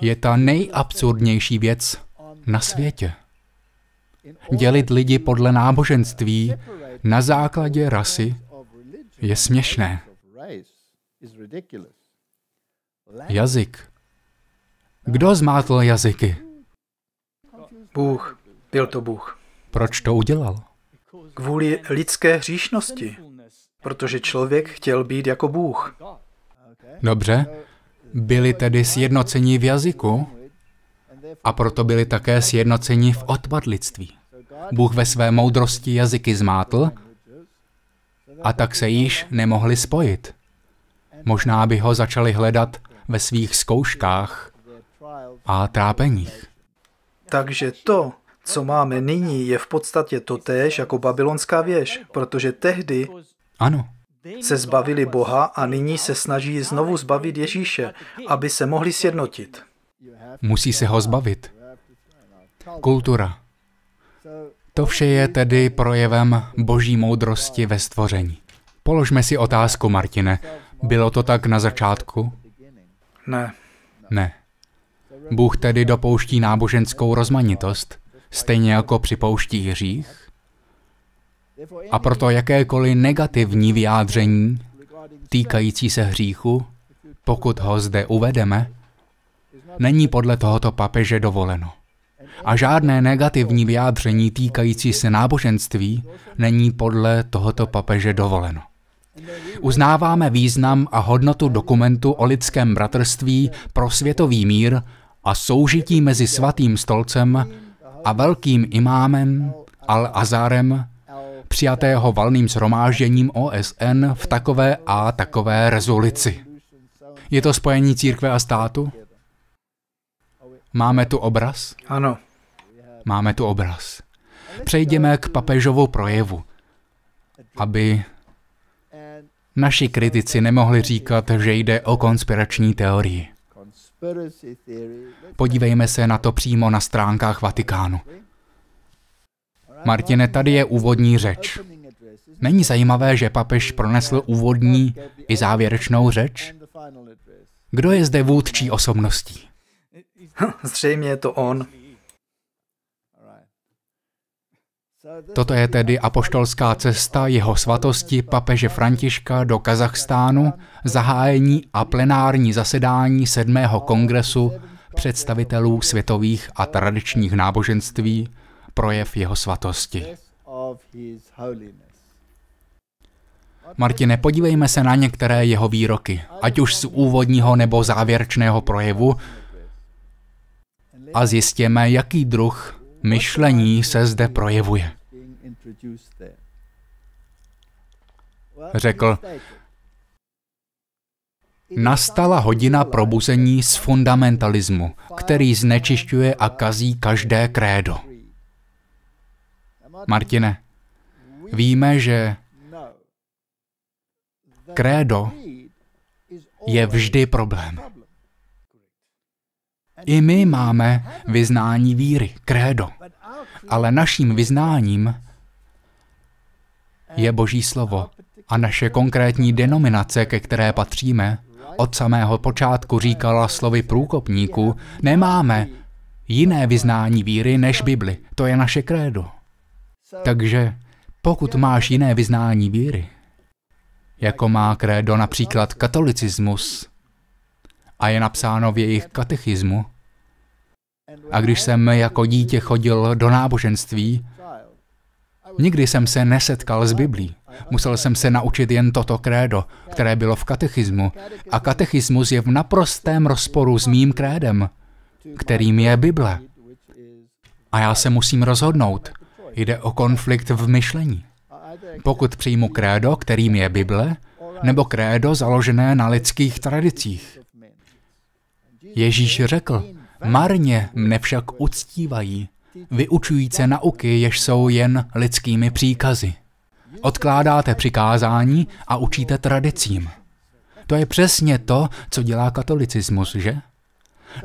A: je ta nejabsurdnější věc na světě. Dělit lidi podle náboženství na základě rasy je směšné. Jazyk. Kdo zmátl jazyky?
B: Bůh. Byl to Bůh.
A: Proč to udělal?
B: Kvůli lidské hříšnosti. Protože člověk chtěl být jako Bůh.
A: Dobře. Byli tedy sjednoceni v jazyku a proto byli také sjednoceni v odpadlictví. Bůh ve své moudrosti jazyky zmátl a tak se již nemohli spojit. Možná by ho začali hledat ve svých zkouškách a trápeních.
B: Takže to, co máme nyní, je v podstatě totéž jako babylonská věž, protože tehdy
A: ano.
B: se zbavili Boha a nyní se snaží znovu zbavit Ježíše, aby se mohli sjednotit.
A: Musí se ho zbavit. Kultura. To vše je tedy projevem boží moudrosti ve stvoření. Položme si otázku, Martine. Bylo to tak na začátku?
B: Ne.
A: Ne. Bůh tedy dopouští náboženskou rozmanitost, stejně jako připouští hřích? A proto jakékoliv negativní vyjádření týkající se hříchu, pokud ho zde uvedeme, není podle tohoto papeže dovoleno. A žádné negativní vyjádření týkající se náboženství není podle tohoto papeže dovoleno. Uznáváme význam a hodnotu dokumentu o lidském bratrství pro světový mír a soužití mezi svatým stolcem a velkým imámem Al-Azarem, přijatého valným shromážděním OSN v takové a takové rezoluci. Je to spojení církve a státu? Máme tu obraz?
B: Ano.
A: Máme tu obraz. Přejdeme k papežovu projevu, aby naši kritici nemohli říkat, že jde o konspirační teorii. Podívejme se na to přímo na stránkách Vatikánu. Martine, tady je úvodní řeč. Není zajímavé, že papež pronesl úvodní i závěrečnou řeč? Kdo je zde vůdčí osobností?
B: Zřejmě je to on.
A: Toto je tedy apoštolská cesta jeho svatosti papeže Františka do Kazachstánu, zahájení a plenární zasedání sedmého kongresu představitelů světových a tradičních náboženství, projev jeho svatosti. Martine, podívejme se na některé jeho výroky, ať už z úvodního nebo závěrečného projevu, a zjistěme, jaký druh myšlení se zde projevuje. Řekl, nastala hodina probuzení z fundamentalismu, který znečišťuje a kazí každé krédo. Martine, víme, že krédo je vždy problém. I my máme vyznání víry, krédo. Ale naším vyznáním je Boží slovo a naše konkrétní denominace, ke které patříme, od samého počátku říkala slovy průkopníků, nemáme jiné vyznání víry než Bibli. To je naše krédo. Takže pokud máš jiné vyznání víry, jako má krédo například katolicismus, a je napsáno v jejich katechismu, a když jsem jako dítě chodil do náboženství, nikdy jsem se nesetkal s Biblí. Musel jsem se naučit jen toto krédo, které bylo v katechismu. A katechismus je v naprostém rozporu s mým krédem, kterým je Bible. A já se musím rozhodnout. Jde o konflikt v myšlení. Pokud přijmu krédo, kterým je Bible, nebo krédo založené na lidských tradicích. Ježíš řekl, Marně mne však uctívají, vyučujíce nauky, jež jsou jen lidskými příkazy. Odkládáte přikázání a učíte tradicím. To je přesně to, co dělá katolicismus, že?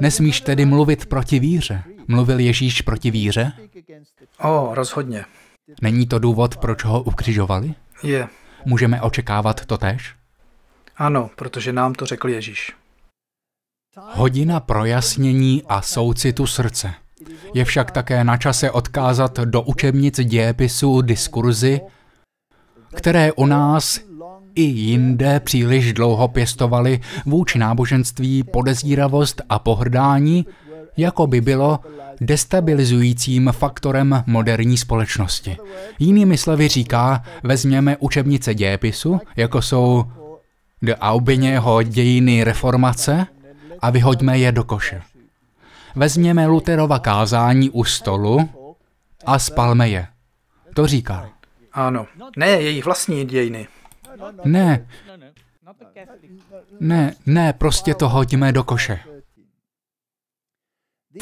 A: Nesmíš tedy mluvit proti víře. Mluvil Ježíš proti víře?
B: O, rozhodně.
A: Není to důvod, proč ho ukřižovali?
B: Je.
A: Můžeme očekávat to tež?
B: Ano, protože nám to řekl Ježíš.
A: Hodina projasnění a soucitu srdce. Je však také na čase odkázat do učebnic dějepisu diskurzy, které u nás i jinde příliš dlouho pěstovali vůči náboženství podezíravost a pohrdání, jako by bylo destabilizujícím faktorem moderní společnosti. Jinými slovy říká, vezměme učebnice dějepisu, jako jsou de Aubigného dějiny reformace, a vyhoďme je do koše. Vezměme Luterova kázání u stolu a spalme je. To říká.
B: Ano. Ne, jejich vlastní dějiny.
A: Ne. Ne, ne, prostě to hoďme do koše.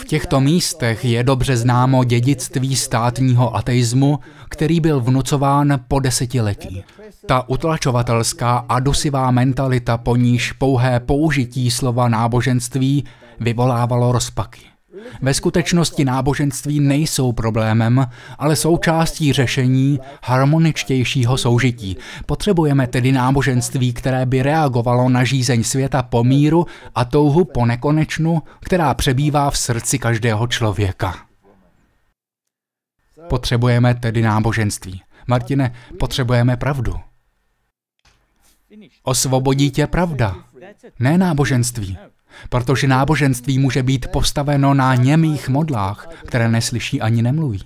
A: V těchto místech je dobře známo dědictví státního ateismu, který byl vnucován po desetiletí. Ta utlačovatelská a dusivá mentalita, po níž pouhé použití slova náboženství vyvolávalo rozpaky. Ve skutečnosti náboženství nejsou problémem, ale součástí řešení harmoničtějšího soužití. Potřebujeme tedy náboženství, které by reagovalo na žízeň světa po míru a touhu po nekonečnu, která přebývá v srdci každého člověka. Potřebujeme tedy náboženství. Martine, potřebujeme pravdu. Osvobodí tě pravda, ne náboženství. Protože náboženství může být postaveno na němých modlách, které neslyší ani nemluví.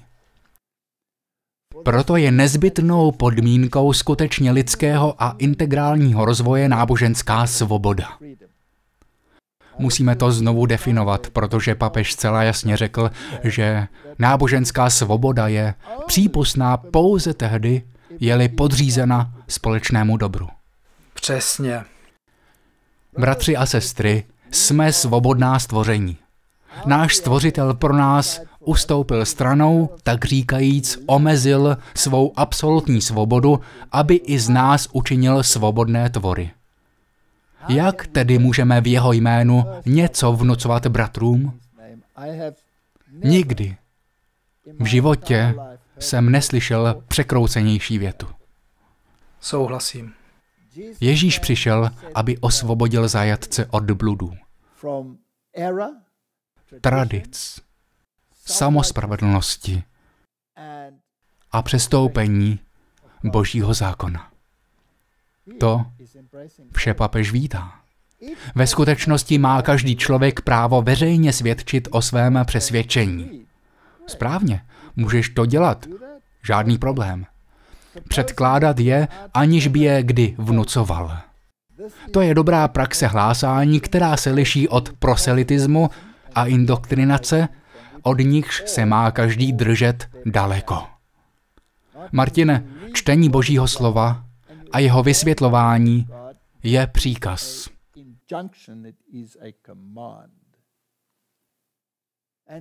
A: Proto je nezbytnou podmínkou skutečně lidského a integrálního rozvoje náboženská svoboda. Musíme to znovu definovat, protože papež zcela jasně řekl, že náboženská svoboda je přípustná pouze tehdy, je-li podřízena společnému dobru.
B: Přesně.
A: Bratři a sestry, jsme svobodná stvoření. Náš stvořitel pro nás ustoupil stranou, tak říkajíc omezil svou absolutní svobodu, aby i z nás učinil svobodné tvory. Jak tedy můžeme v jeho jménu něco vnucovat bratrům? Nikdy. V životě jsem neslyšel překroucenější větu.
B: Souhlasím.
A: Ježíš přišel, aby osvobodil zajatce od bludů, tradic, samospravedlnosti a přestoupení božího zákona. To vše papež vítá. Ve skutečnosti má každý člověk právo veřejně svědčit o svém přesvědčení. Správně, můžeš to dělat. Žádný problém. Předkládat je, aniž by je kdy vnucoval. To je dobrá praxe hlásání, která se liší od proselitismu a indoktrinace, od nichž se má každý držet daleko. Martine, čtení Božího slova a jeho vysvětlování je příkaz.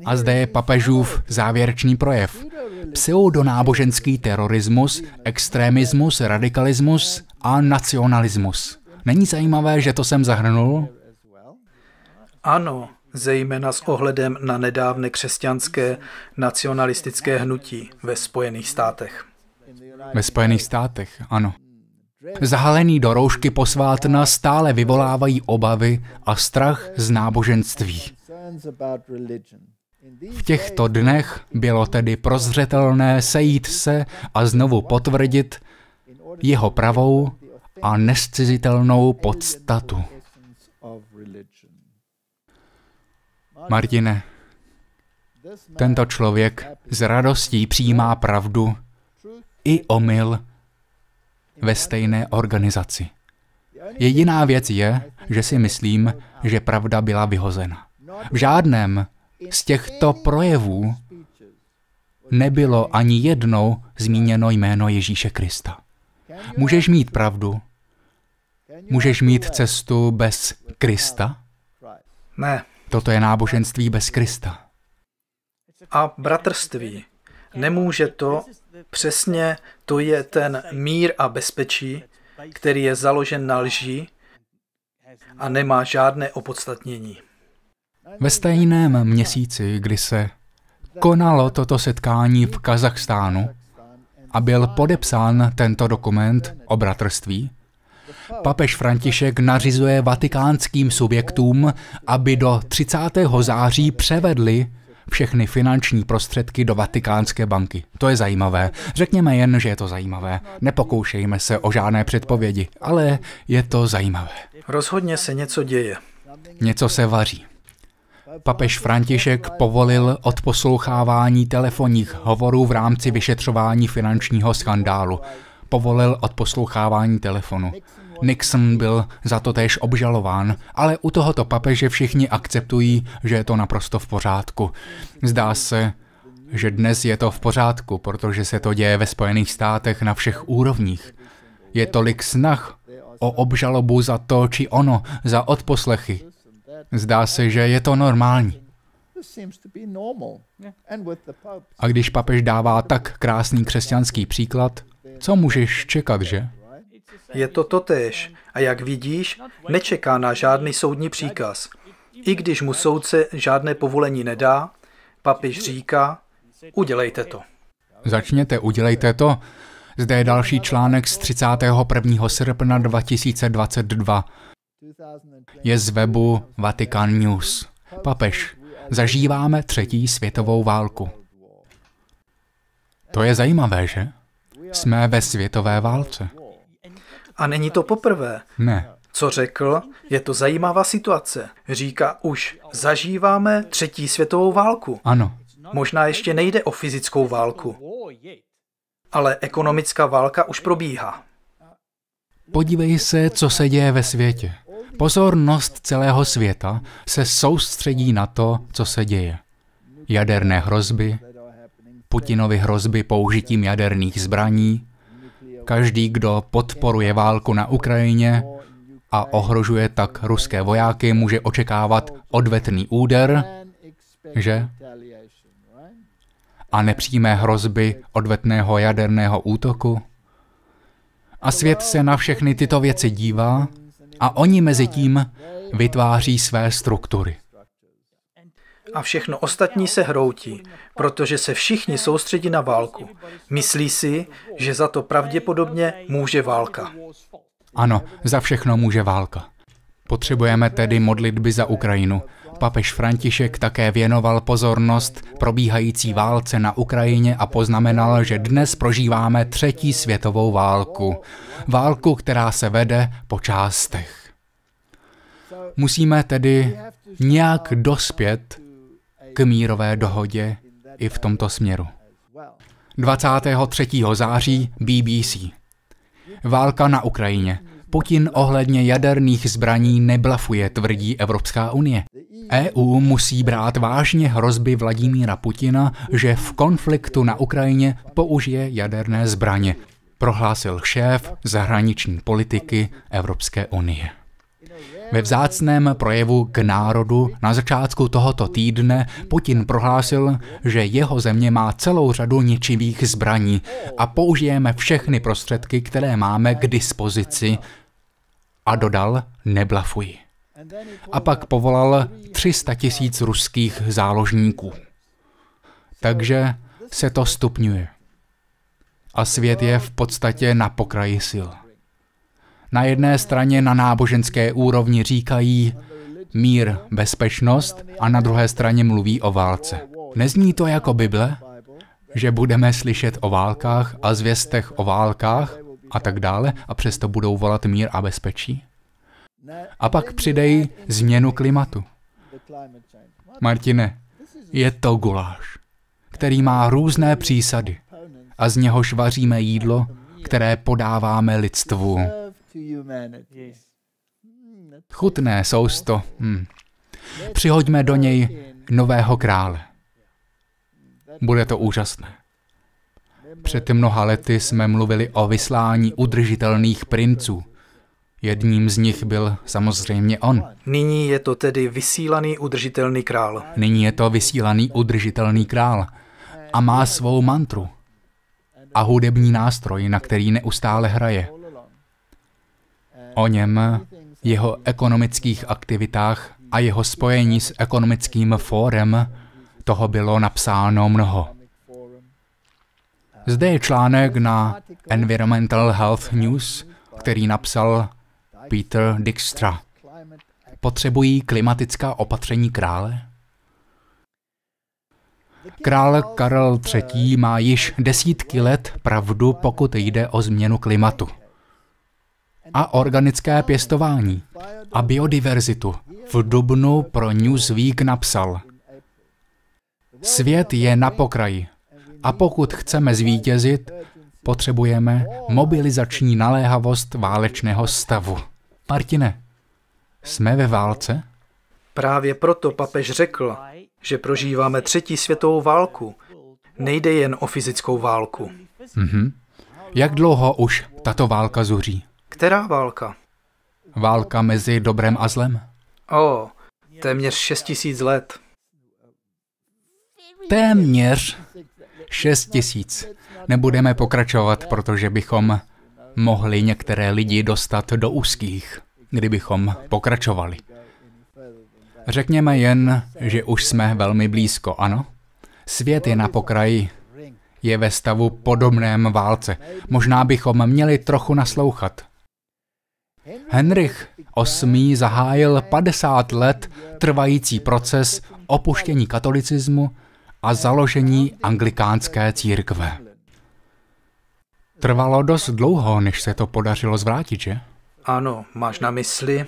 A: A zde je papežův závěrečný projev. Pseudonáboženský terorismus, extremismus, radikalismus a nacionalismus. Není zajímavé, že to jsem zahrnul?
B: Ano, zejména s ohledem na nedávné křesťanské nacionalistické hnutí ve Spojených státech.
A: Ve Spojených státech, ano. Zahalený do roušky posvátna stále vyvolávají obavy a strach z náboženství. V těchto dnech bylo tedy prozřetelné sejít se a znovu potvrdit jeho pravou a nescizitelnou podstatu. Martine, tento člověk s radostí přijímá pravdu i omyl ve stejné organizaci. Jediná věc je, že si myslím, že pravda byla vyhozena. V žádném z těchto projevů nebylo ani jednou zmíněno jméno Ježíše Krista. Můžeš mít pravdu, můžeš mít cestu bez Krista?
B: Ne.
A: Toto je náboženství bez Krista.
B: A bratrství. Nemůže to, přesně to je ten mír a bezpečí, který je založen na lži a nemá žádné opodstatnění.
A: Ve stejném měsíci, kdy se konalo toto setkání v Kazachstánu a byl podepsán tento dokument o bratrství, papež František nařizuje vatikánským subjektům, aby do 30. září převedli všechny finanční prostředky do Vatikánské banky. To je zajímavé. Řekněme jen, že je to zajímavé. Nepokoušejme se o žádné předpovědi, ale je to zajímavé.
B: Rozhodně se něco děje.
A: Něco se vaří. Papež František povolil odposlouchávání telefonních hovorů v rámci vyšetřování finančního skandálu. Povolil odposlouchávání telefonu. Nixon byl za to též obžalován, ale u tohoto papeže všichni akceptují, že je to naprosto v pořádku. Zdá se, že dnes je to v pořádku, protože se to děje ve Spojených státech na všech úrovních. Je tolik snah o obžalobu za to či ono, za odposlechy. Zdá se, že je to normální. A když papež dává tak krásný křesťanský příklad, co můžeš čekat, že?
B: Je to totéž a jak vidíš, nečeká na žádný soudní příkaz. I když mu soudce žádné povolení nedá, papiž říká, udělejte to.
A: Začněte, udělejte to. Zde je další článek z 31. srpna 2022. Je z webu Vatican News. Papež, zažíváme třetí světovou válku. To je zajímavé, že? Jsme ve světové válce.
B: A není to poprvé.
A: Ne.
B: Co řekl, je to zajímavá situace. Říká, už zažíváme třetí světovou válku.
A: Ano.
B: Možná ještě nejde o fyzickou válku, ale ekonomická válka už probíhá.
A: Podívej se, co se děje ve světě. Pozornost celého světa se soustředí na to, co se děje. Jaderné hrozby, Putinovy hrozby použitím jaderných zbraní, Každý, kdo podporuje válku na Ukrajině a ohrožuje tak ruské vojáky, může očekávat odvetný úder, že? A nepřímé hrozby odvetného jaderného útoku. A svět se na všechny tyto věci dívá a oni mezi tím vytváří své struktury
B: a všechno ostatní se hroutí, protože se všichni soustředí na válku. Myslí si, že za to pravděpodobně může válka.
A: Ano, za všechno může válka. Potřebujeme tedy modlitby za Ukrajinu. Papež František také věnoval pozornost probíhající válce na Ukrajině a poznamenal, že dnes prožíváme třetí světovou válku. Válku, která se vede po částech. Musíme tedy nějak dospět k mírové dohodě i v tomto směru. 23. září BBC. Válka na Ukrajině. Putin ohledně jaderných zbraní neblafuje, tvrdí Evropská unie. EU musí brát vážně hrozby Vladimíra Putina, že v konfliktu na Ukrajině použije jaderné zbraně, prohlásil šéf zahraniční politiky Evropské unie. Ve vzácném projevu k národu na začátku tohoto týdne Putin prohlásil, že jeho země má celou řadu ničivých zbraní a použijeme všechny prostředky, které máme k dispozici. A dodal, neblafuji. A pak povolal 300 tisíc ruských záložníků. Takže se to stupňuje. A svět je v podstatě na pokraji sil. Na jedné straně na náboženské úrovni říkají mír, bezpečnost a na druhé straně mluví o válce. Nezní to jako Bible, že budeme slyšet o válkách a zvěstech o válkách a tak dále a přesto budou volat mír a bezpečí? A pak přidej změnu klimatu. Martine, je to guláš, který má různé přísady a z něhož vaříme jídlo, které podáváme lidstvu. Chutné sousto. Hm. Přihoďme do něj nového krále. Bude to úžasné. Před mnoha lety jsme mluvili o vyslání udržitelných princů. Jedním z nich byl samozřejmě on.
B: Nyní je to tedy vysílaný udržitelný král.
A: Nyní je to vysílaný udržitelný král. A má svou mantru. A hudební nástroj, na který neustále hraje o něm, jeho ekonomických aktivitách a jeho spojení s ekonomickým fórem, toho bylo napsáno mnoho. Zde je článek na Environmental Health News, který napsal Peter Dijkstra. Potřebují klimatická opatření krále? Král Karel III. má již desítky let pravdu, pokud jde o změnu klimatu a organické pěstování a biodiverzitu. V Dubnu pro Newsweek napsal Svět je na pokraji a pokud chceme zvítězit, potřebujeme mobilizační naléhavost válečného stavu. Martine, jsme ve válce?
B: Právě proto papež řekl, že prožíváme třetí světovou válku. Nejde jen o fyzickou válku.
A: Mhm. Jak dlouho už tato válka zuří?
B: Která válka?
A: Válka mezi dobrem a zlem.
B: O, téměř 6 tisíc let.
A: Téměř 6 tisíc. Nebudeme pokračovat, protože bychom mohli některé lidi dostat do úzkých, kdybychom pokračovali. Řekněme jen, že už jsme velmi blízko, ano? Svět je na pokraji, je ve stavu podobném válce. Možná bychom měli trochu naslouchat. Henrich VIII. zahájil 50 let trvající proces opuštění katolicismu a založení anglikánské církve. Trvalo dost dlouho, než se to podařilo zvrátit, že?
B: Ano, máš na mysli?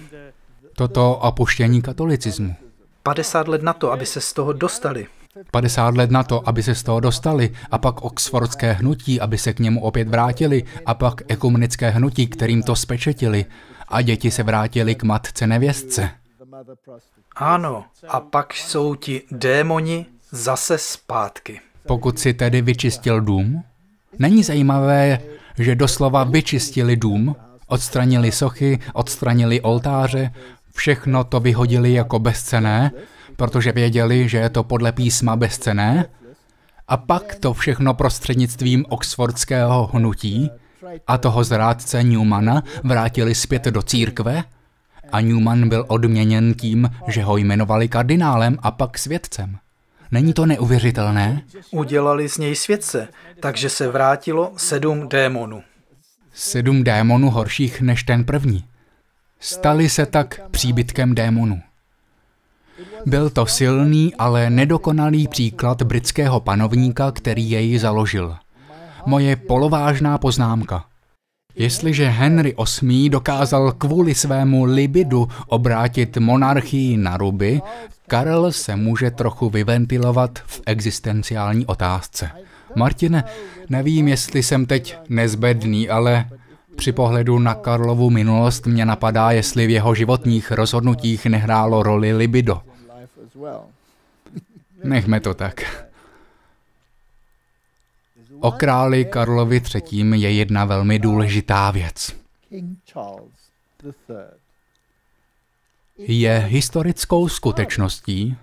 A: Toto opuštění katolicismu.
B: 50 let na to, aby se z toho dostali.
A: 50 let na to, aby se z toho dostali, a pak oxfordské hnutí, aby se k němu opět vrátili, a pak ekumenické hnutí, kterým to spečetili, a děti se vrátili k matce nevěstce.
B: Ano, a pak jsou ti démoni zase zpátky.
A: Pokud si tedy vyčistil dům, není zajímavé, že doslova vyčistili dům, odstranili sochy, odstranili oltáře, všechno to vyhodili jako bezcené, protože věděli, že je to podle písma bezcené, a pak to všechno prostřednictvím oxfordského hnutí a toho zrádce Newmana vrátili zpět do církve a Newman byl odměněn tím, že ho jmenovali kardinálem a pak svědcem. Není to neuvěřitelné?
B: Udělali z něj světce, takže se vrátilo sedm démonů.
A: Sedm démonů horších než ten první. stali se tak příbytkem démonů. Byl to silný, ale nedokonalý příklad britského panovníka, který jej založil. Moje polovážná poznámka. Jestliže Henry VIII. dokázal kvůli svému libidu obrátit monarchii na ruby, Karel se může trochu vyventilovat v existenciální otázce. Martine, nevím, jestli jsem teď nezbedný, ale při pohledu na Karlovu minulost mě napadá, jestli v jeho životních rozhodnutích nehrálo roli libido. Nechme to tak. O králi Karlovi III. je jedna velmi důležitá věc. Je historickou skutečností,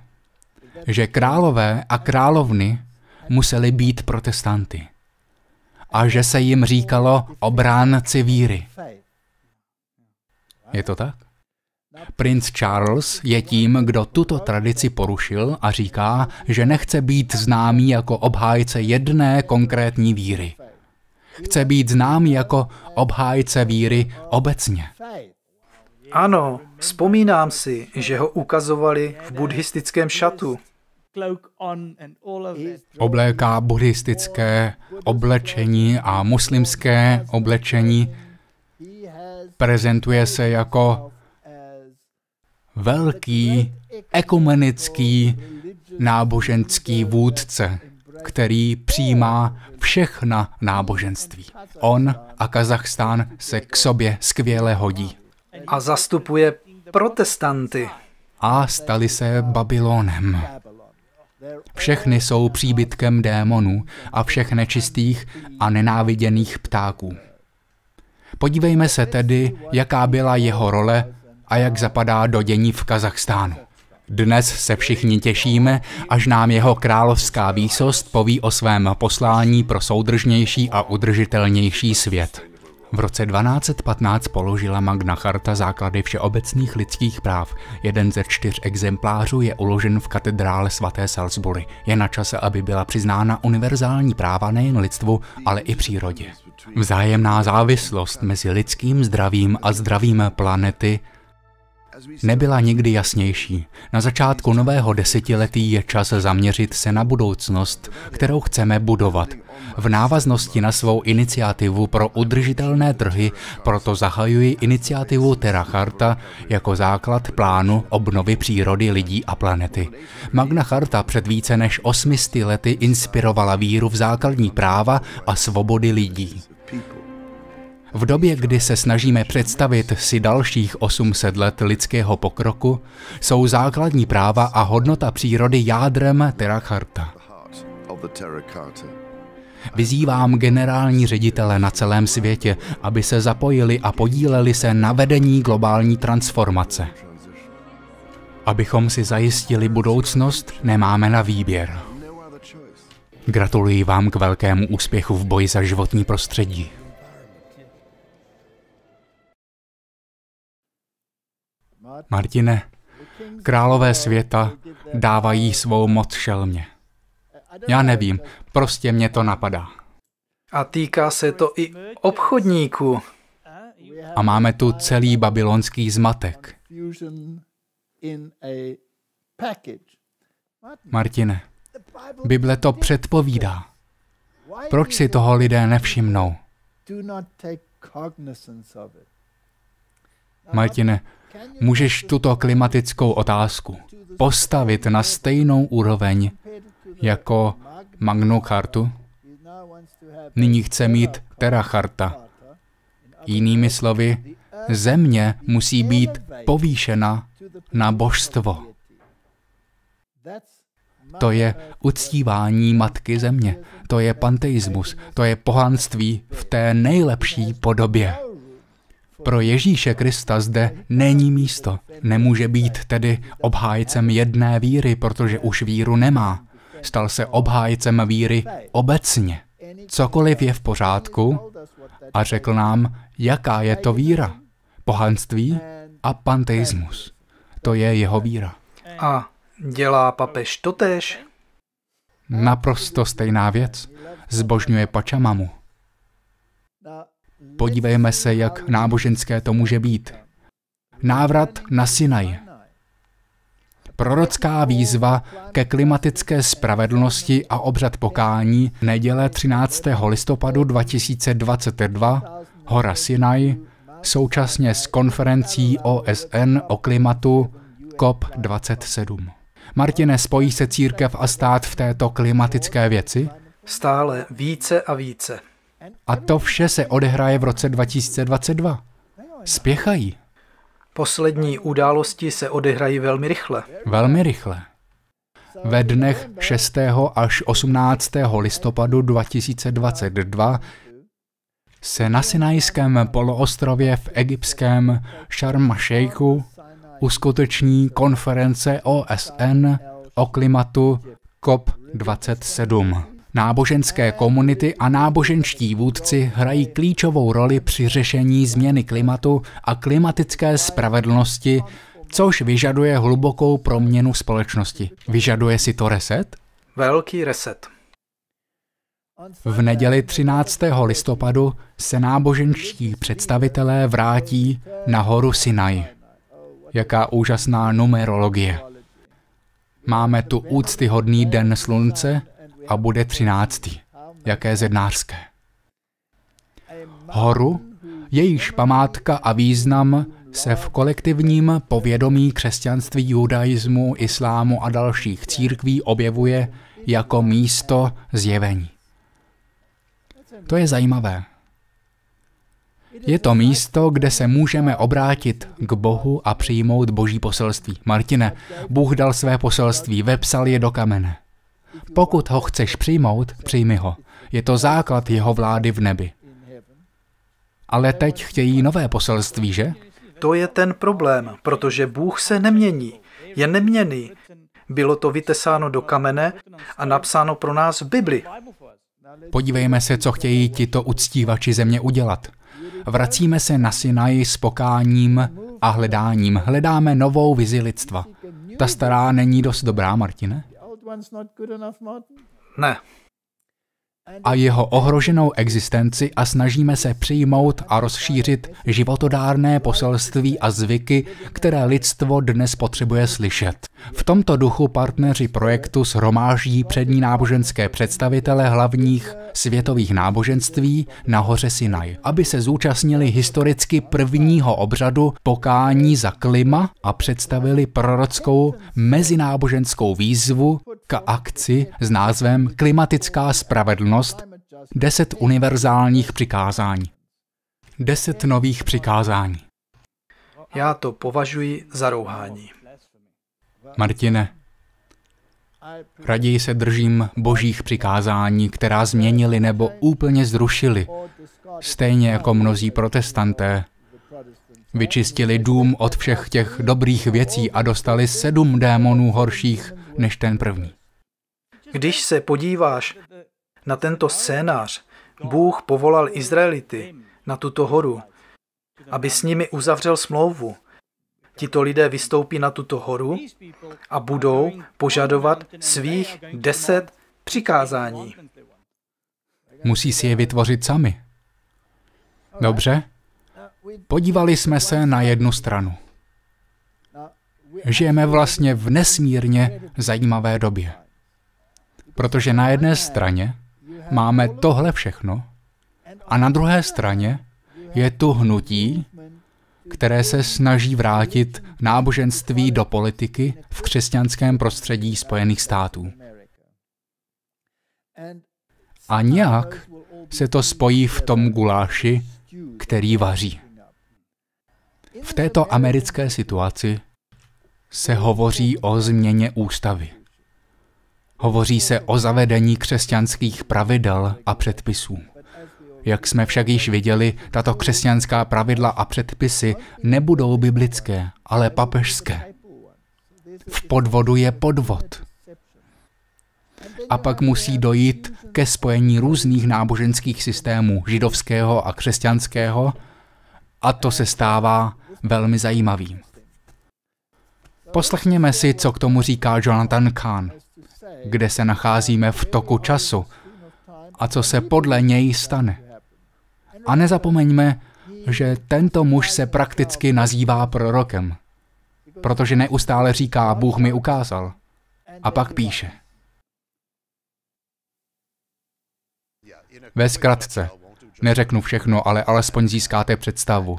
A: že králové a královny museli být protestanty a že se jim říkalo obránci víry. Je to tak? Princ Charles je tím, kdo tuto tradici porušil a říká, že nechce být známý jako obhájce jedné konkrétní víry. Chce být známý jako obhájce víry obecně.
B: Ano, vzpomínám si, že ho ukazovali v buddhistickém šatu.
A: Obléká buddhistické oblečení a muslimské oblečení. Prezentuje se jako velký ekumenický náboženský vůdce, který přijímá všechna náboženství. On a Kazachstán se k sobě skvěle hodí.
B: A zastupuje protestanty.
A: A stali se Babylonem. Všechny jsou příbytkem démonů a všech nečistých a nenáviděných ptáků. Podívejme se tedy, jaká byla jeho role a jak zapadá do dění v Kazachstánu. Dnes se všichni těšíme, až nám jeho královská výsost poví o svém poslání pro soudržnější a udržitelnější svět. V roce 1215 položila Magna Charta základy všeobecných lidských práv. Jeden ze čtyř exemplářů je uložen v katedrále svaté Salisbury. Je na čase, aby byla přiznána univerzální práva nejen lidstvu, ale i přírodě. Vzájemná závislost mezi lidským zdravím a zdravím planety nebyla nikdy jasnější. Na začátku nového desetiletí je čas zaměřit se na budoucnost, kterou chceme budovat. V návaznosti na svou iniciativu pro udržitelné trhy proto zahajuji iniciativu Terra Charta jako základ plánu obnovy přírody lidí a planety. Magna Charta před více než 800 lety inspirovala víru v základní práva a svobody lidí. V době, kdy se snažíme představit si dalších 800 let lidského pokroku, jsou základní práva a hodnota přírody jádrem Terra Charta. Vyzývám generální ředitele na celém světě, aby se zapojili a podíleli se na vedení globální transformace. Abychom si zajistili budoucnost, nemáme na výběr. Gratuluji vám k velkému úspěchu v boji za životní prostředí. Martine, králové světa dávají svou moc šelmě. Já nevím, prostě mě to napadá.
B: A týká se to i obchodníků.
A: A máme tu celý babylonský zmatek. Martine, Bible to předpovídá. Proč si toho lidé nevšimnou? Martine, můžeš tuto klimatickou otázku postavit na stejnou úroveň jako Magnu Chartu? Nyní chce mít Terra Charta. Jinými slovy, země musí být povýšena na božstvo. To je uctívání Matky Země. To je panteismus. To je pohanství v té nejlepší podobě. Pro Ježíše Krista zde není místo. Nemůže být tedy obhájcem jedné víry, protože už víru nemá. Stal se obhájcem víry obecně. Cokoliv je v pořádku a řekl nám, jaká je to víra. Pohanství a panteismus. To je jeho víra.
B: A dělá papež totéž?
A: Naprosto stejná věc. Zbožňuje Pačamamu. Podívejme se, jak náboženské to může být. Návrat na Sinaj. Prorocká výzva ke klimatické spravedlnosti a obřad pokání neděle 13. listopadu 2022 Hora Sinaj současně s konferencí OSN o klimatu COP27. Martine, spojí se církev a stát v této klimatické věci?
B: Stále více a více.
A: A to vše se odehraje v roce 2022. Spěchají.
B: Poslední události se odehrají velmi rychle.
A: Velmi rychle. Ve dnech 6. až 18. listopadu 2022 se na Sinajském poloostrově v egyptském Sharm Sheikhu uskuteční konference OSN o klimatu COP27. Náboženské komunity a náboženští vůdci hrají klíčovou roli při řešení změny klimatu a klimatické spravedlnosti, což vyžaduje hlubokou proměnu společnosti. Vyžaduje si to reset?
B: Velký reset.
A: V neděli 13. listopadu se náboženští představitelé vrátí na horu Sinai. Jaká úžasná numerologie. Máme tu úctyhodný den slunce a bude třináctý. Jaké zednářské. Horu, jejíž památka a význam se v kolektivním povědomí křesťanství, judaismu, islámu a dalších církví objevuje jako místo zjevení. To je zajímavé. Je to místo, kde se můžeme obrátit k Bohu a přijmout Boží poselství. Martine, Bůh dal své poselství, vepsal je do kamene. Pokud ho chceš přijmout, přijmi ho. Je to základ jeho vlády v nebi. Ale teď chtějí nové poselství, že?
B: To je ten problém, protože Bůh se nemění. Je neměný. Bylo to vytesáno do kamene a napsáno pro nás v Bibli.
A: Podívejme se, co chtějí tito uctívači země udělat. Vracíme se na Sinai s pokáním a hledáním. Hledáme novou vizi lidstva. Ta stará není dost dobrá, Martine?
B: one's not good enough, Martin? No.
A: A jeho ohroženou existenci a snažíme se přijmout a rozšířit životodárné poselství a zvyky, které lidstvo dnes potřebuje slyšet. V tomto duchu partneři projektu shromáždí přední náboženské představitele hlavních světových náboženství na hoře Sinaj, aby se zúčastnili historicky prvního obřadu pokání za klima a představili prorockou mezináboženskou výzvu k akci s názvem Klimatická spravedlnost, deset univerzálních přikázání. Deset nových přikázání.
B: Já to považuji za rouhání.
A: Martine, raději se držím božích přikázání, která změnili nebo úplně zrušili, stejně jako mnozí protestanté. Vyčistili dům od všech těch dobrých věcí a dostali sedm démonů horších než ten první.
B: Když se podíváš na tento scénář, Bůh povolal Izraelity na tuto horu, aby s nimi uzavřel smlouvu. Tito lidé vystoupí na tuto horu a budou požadovat svých deset přikázání.
A: Musí si je vytvořit sami. Dobře? Podívali jsme se na jednu stranu. Žijeme vlastně v nesmírně zajímavé době. Protože na jedné straně máme tohle všechno a na druhé straně je tu hnutí, které se snaží vrátit náboženství do politiky v křesťanském prostředí Spojených států. A nějak se to spojí v tom guláši, který vaří. V této americké situaci se hovoří o změně ústavy. Hovoří se o zavedení křesťanských pravidel a předpisů. Jak jsme však již viděli, tato křesťanská pravidla a předpisy nebudou biblické, ale papežské. V podvodu je podvod. A pak musí dojít ke spojení různých náboženských systémů, židovského a křesťanského, a to se stává velmi zajímavým. Poslechněme si, co k tomu říká Jonathan Kahn, kde se nacházíme v toku času a co se podle něj stane. A nezapomeňme, že tento muž se prakticky nazývá prorokem, protože neustále říká, Bůh mi ukázal. A pak píše. Ve zkratce, neřeknu všechno, ale alespoň získáte představu.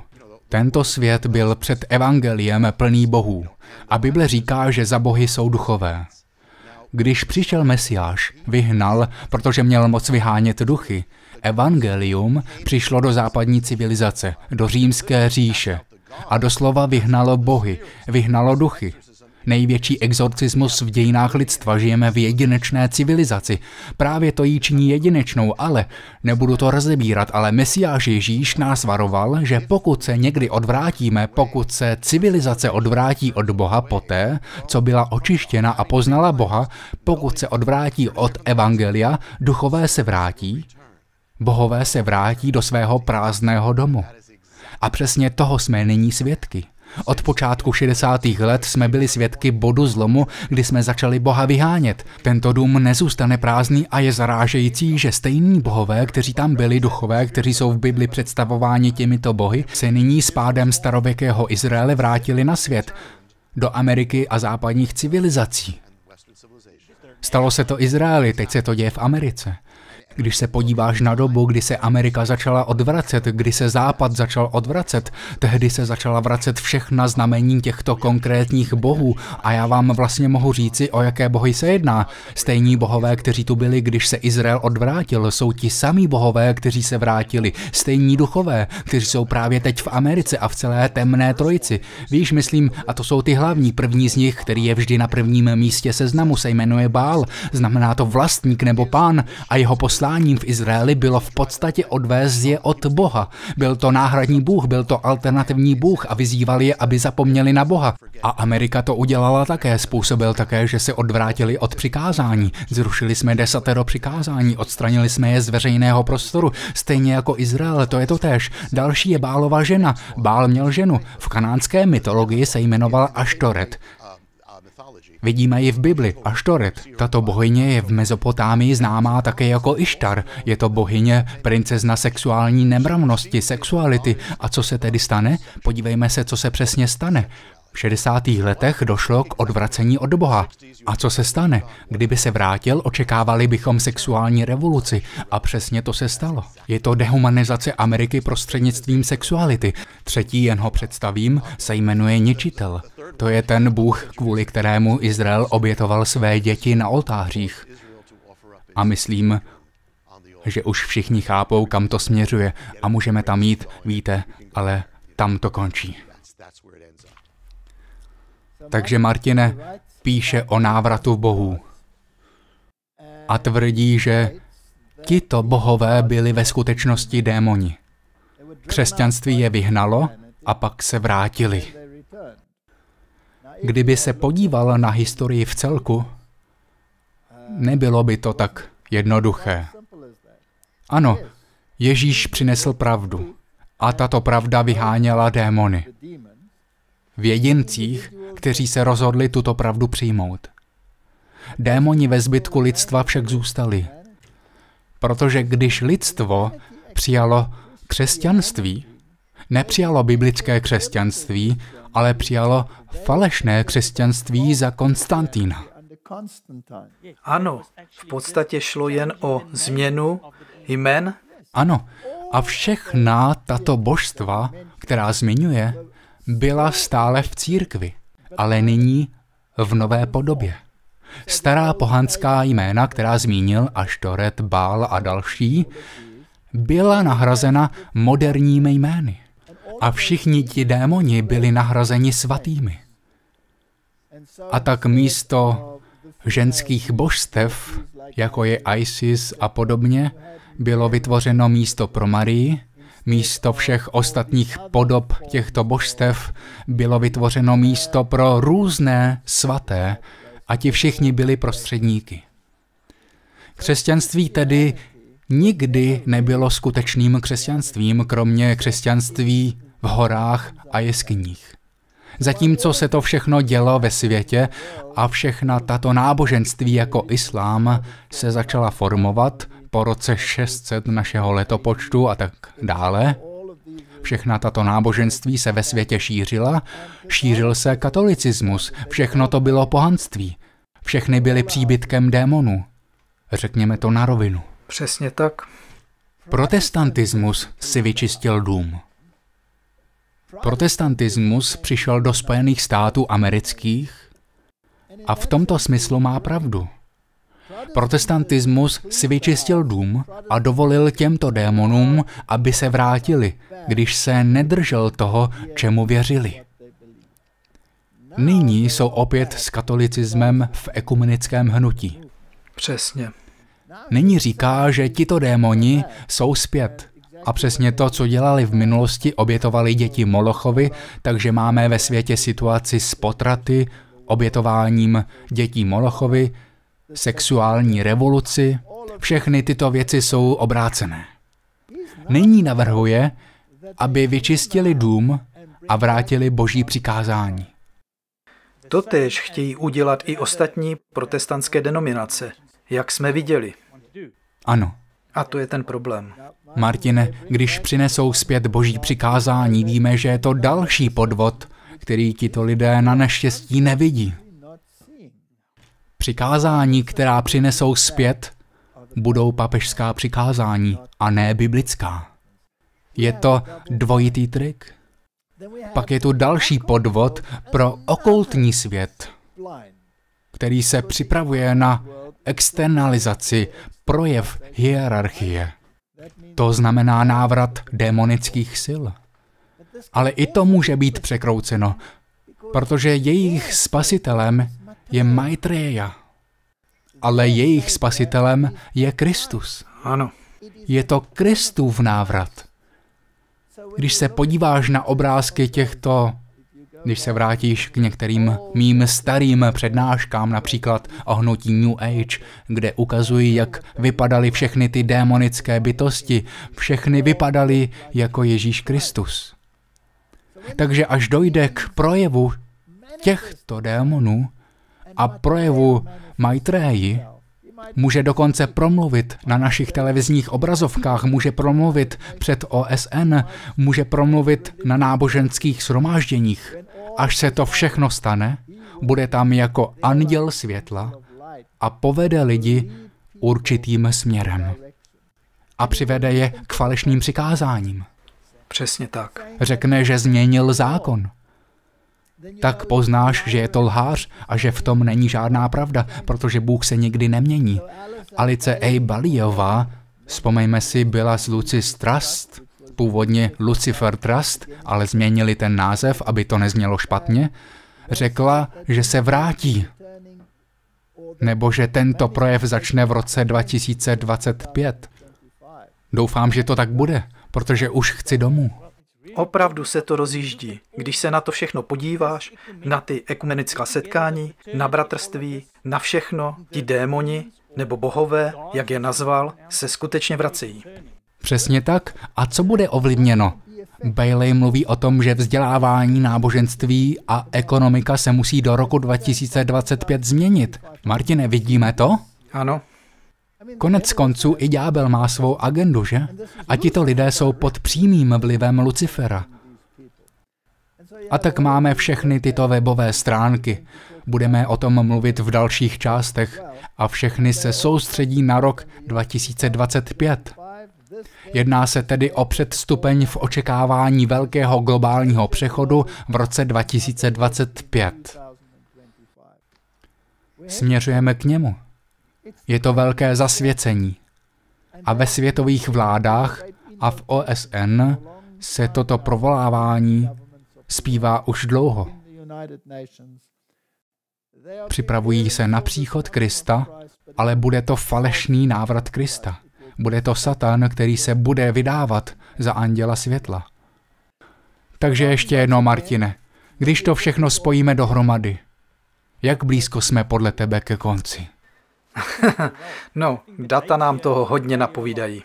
A: Tento svět byl před evangeliem plný bohů a Bible říká, že za bohy jsou duchové. Když přišel Mesiáš, vyhnal, protože měl moc vyhánět duchy. Evangelium přišlo do západní civilizace, do římské říše a doslova vyhnalo bohy, vyhnalo duchy. Největší exorcismus v dějinách lidstva, žijeme v jedinečné civilizaci. Právě to jí činí jedinečnou, ale nebudu to rozebírat, ale Mesiáš Ježíš nás varoval, že pokud se někdy odvrátíme, pokud se civilizace odvrátí od Boha poté, co byla očištěna a poznala Boha, pokud se odvrátí od Evangelia, duchové se vrátí, bohové se vrátí do svého prázdného domu. A přesně toho jsme nyní svědky. Od počátku 60. let jsme byli svědky bodu zlomu, kdy jsme začali Boha vyhánět. Tento dům nezůstane prázdný a je zarážející, že stejní bohové, kteří tam byli, duchové, kteří jsou v Bibli představováni těmito bohy, se nyní s pádem starověkého Izraele vrátili na svět, do Ameriky a západních civilizací. Stalo se to Izraeli, teď se to děje v Americe. Když se podíváš na dobu, kdy se Amerika začala odvracet, kdy se Západ začal odvracet, tehdy se začala vracet všechna znamení těchto konkrétních bohů a já vám vlastně mohu říci, o jaké bohy se jedná. Stejní bohové, kteří tu byli, když se Izrael odvrátil, jsou ti samí bohové, kteří se vrátili. Stejní duchové, kteří jsou právě teď v Americe a v celé temné trojici. Víš, myslím, a to jsou ty hlavní. První z nich, který je vždy na prvním místě seznamu, se jmenuje Bál. Znamená to vlastník nebo pán a jeho poslání posláním v Izraeli bylo v podstatě odvést je od Boha. Byl to náhradní Bůh, byl to alternativní Bůh a vyzýval je, aby zapomněli na Boha. A Amerika to udělala také, způsobil také, že se odvrátili od přikázání. Zrušili jsme desatero přikázání, odstranili jsme je z veřejného prostoru, stejně jako Izrael, to je to též. Další je Bálova žena. Bál měl ženu. V kanánské mytologii se jmenoval Aštoret. Vidíme ji v Bibli, Aštoret. Tato bohyně je v Mezopotámii známá také jako Ištar. Je to bohyně, princezna sexuální nemravnosti, sexuality. A co se tedy stane? Podívejme se, co se přesně stane. V 60. letech došlo k odvracení od Boha. A co se stane? Kdyby se vrátil, očekávali bychom sexuální revoluci. A přesně to se stalo. Je to dehumanizace Ameriky prostřednictvím sexuality. Třetí, jen ho představím, se jmenuje Ničitel. To je ten Bůh, kvůli kterému Izrael obětoval své děti na oltářích. A myslím, že už všichni chápou, kam to směřuje a můžeme tam jít, víte, ale tam to končí. Takže Martine píše o návratu bohů a tvrdí, že tito bohové byli ve skutečnosti démoni. Křesťanství je vyhnalo a pak se vrátili. Kdyby se podíval na historii v celku, nebylo by to tak jednoduché. Ano, Ježíš přinesl pravdu a tato pravda vyháněla démony. V jedincích, kteří se rozhodli tuto pravdu přijmout. Démoni ve zbytku lidstva však zůstali. Protože když lidstvo přijalo křesťanství, nepřijalo biblické křesťanství, ale přijalo falešné křesťanství za Konstantína.
B: Ano, v podstatě šlo jen o změnu jmen.
A: Ano, a všechna tato božstva, která zmiňuje, byla stále v církvi, ale nyní v nové podobě. Stará pohanská jména, která zmínil Aštoret, Bál a další, byla nahrazena moderními jmény. A všichni ti démoni byli nahrazeni svatými. A tak místo ženských božstev, jako je Isis a podobně, bylo vytvořeno místo pro Marii, místo všech ostatních podob těchto božstev bylo vytvořeno místo pro různé svaté a ti všichni byli prostředníky. Křesťanství tedy nikdy nebylo skutečným křesťanstvím, kromě křesťanství v horách a jeskyních. Zatímco se to všechno dělo ve světě a všechna tato náboženství jako islám se začala formovat po roce 600 našeho letopočtu a tak dále, Všechna tato náboženství se ve světě šířila, šířil se katolicismus, všechno to bylo pohanství. Všechny byly příbytkem démonů. Řekněme to na rovinu.
B: Přesně tak.
A: Protestantismus si vyčistil dům. Protestantismus přišel do Spojených států amerických a v tomto smyslu má pravdu. Protestantismus si vyčistil dům a dovolil těmto démonům, aby se vrátili, když se nedržel toho, čemu věřili. Nyní jsou opět s katolicismem v ekumenickém hnutí.
B: Přesně.
A: Nyní říká, že tito démoni jsou zpět. A přesně to, co dělali v minulosti, obětovali děti Molochovi, takže máme ve světě situaci s potraty, obětováním dětí Molochovi, sexuální revoluci, všechny tyto věci jsou obrácené. Nyní navrhuje, aby vyčistili dům a vrátili boží přikázání.
B: Totež chtějí udělat i ostatní protestantské denominace, jak jsme viděli.
A: Ano.
B: A to je ten problém.
A: Martine, když přinesou zpět boží přikázání, víme, že je to další podvod, který tito lidé na neštěstí nevidí. Přikázání, která přinesou zpět, budou papežská přikázání a ne biblická. Je to dvojitý trik. Pak je tu další podvod pro okultní svět, který se připravuje na externalizaci, projev hierarchie. To znamená návrat démonických sil. Ale i to může být překrouceno, protože jejich spasitelem je Maitreya, ale jejich spasitelem je Kristus.
B: Ano.
A: Je to Kristův návrat. Když se podíváš na obrázky těchto, když se vrátíš k některým mým starým přednáškám, například o hnutí New Age, kde ukazují, jak vypadaly všechny ty démonické bytosti, všechny vypadaly jako Ježíš Kristus. Takže až dojde k projevu těchto démonů a projevu Maitreyi, může dokonce promluvit na našich televizních obrazovkách, může promluvit před OSN, může promluvit na náboženských shromážděních. Až se to všechno stane, bude tam jako anděl světla a povede lidi určitým směrem. A přivede je k falešným přikázáním.
B: Přesně tak.
A: Řekne, že změnil zákon. Tak poznáš, že je to lhář a že v tom není žádná pravda, protože Bůh se nikdy nemění. Alice A. Baliová, vzpomeňme si, byla z Lucis Trust, původně Lucifer Trust, ale změnili ten název, aby to neznělo špatně, řekla, že se vrátí. Nebo že tento projev začne v roce 2025. Doufám, že to tak bude, protože už chci domů.
B: Opravdu se to rozjíždí. Když se na to všechno podíváš, na ty ekumenická setkání, na bratrství, na všechno, ti démoni nebo bohové, jak je nazval, se skutečně vracejí.
A: Přesně tak. A co bude ovlivněno? Bailey mluví o tom, že vzdělávání, náboženství a ekonomika se musí do roku 2025 změnit. Martine, vidíme to?
B: Ano.
A: Konec konců i ďábel má svou agendu, že? A tito lidé jsou pod přímým vlivem Lucifera. A tak máme všechny tyto webové stránky. Budeme o tom mluvit v dalších částech a všechny se soustředí na rok 2025. Jedná se tedy o předstupeň v očekávání velkého globálního přechodu v roce 2025. Směřujeme k němu. Je to velké zasvěcení. A ve světových vládách a v OSN se toto provolávání zpívá už dlouho. Připravují se na příchod Krista, ale bude to falešný návrat Krista. Bude to Satan, který se bude vydávat za anděla světla. Takže ještě jedno, Martine, když to všechno spojíme dohromady, jak blízko jsme podle tebe ke konci?
B: No, data nám toho hodně napovídají.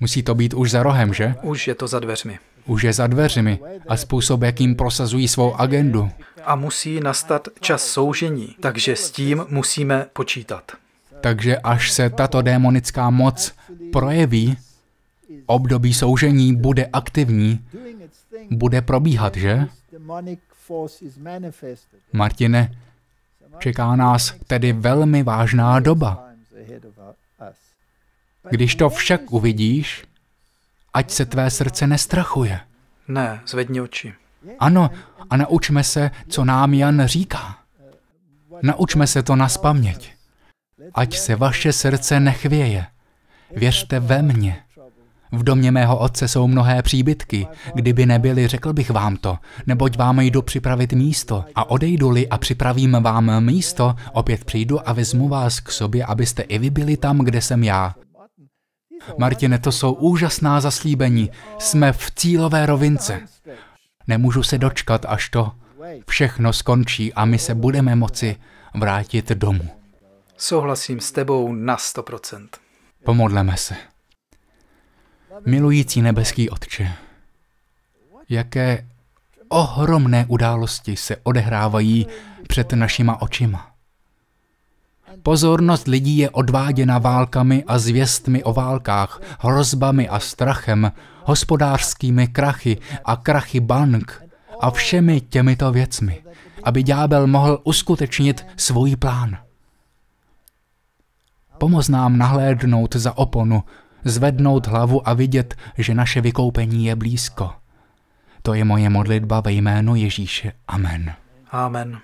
A: Musí to být už za rohem, že?
B: Už je to za dveřmi.
A: Už je za dveřmi a způsob, jakým prosazují svou agendu.
B: A musí nastat čas soužení, takže s tím musíme počítat.
A: Takže až se tato démonická moc projeví, období soužení bude aktivní, bude probíhat, že? Martine, čeká nás tedy velmi vážná doba. Když to však uvidíš, ať se tvé srdce nestrachuje.
B: Ne, zvedni oči.
A: Ano, a naučme se, co nám Jan říká. Naučme se to na spaměť. Ať se vaše srdce nechvěje. Věřte ve mně. V domě mého otce jsou mnohé příbytky. Kdyby nebyly, řekl bych vám to, neboť vám jdu připravit místo. A odejdu-li a připravím vám místo, opět přijdu a vezmu vás k sobě, abyste i vy byli tam, kde jsem já. Martine, to jsou úžasná zaslíbení. Jsme v cílové rovince. Nemůžu se dočkat, až to všechno skončí a my se budeme moci vrátit domů.
B: Souhlasím s tebou na 100%.
A: Pomodleme se. Milující nebeský Otče, jaké ohromné události se odehrávají před našima očima. Pozornost lidí je odváděna válkami a zvěstmi o válkách, hrozbami a strachem, hospodářskými krachy a krachy bank a všemi těmito věcmi, aby ďábel mohl uskutečnit svůj plán. Pomoz nám nahlédnout za oponu, zvednout hlavu a vidět, že naše vykoupení je blízko. To je moje modlitba ve jménu Ježíše. Amen.
B: Amen.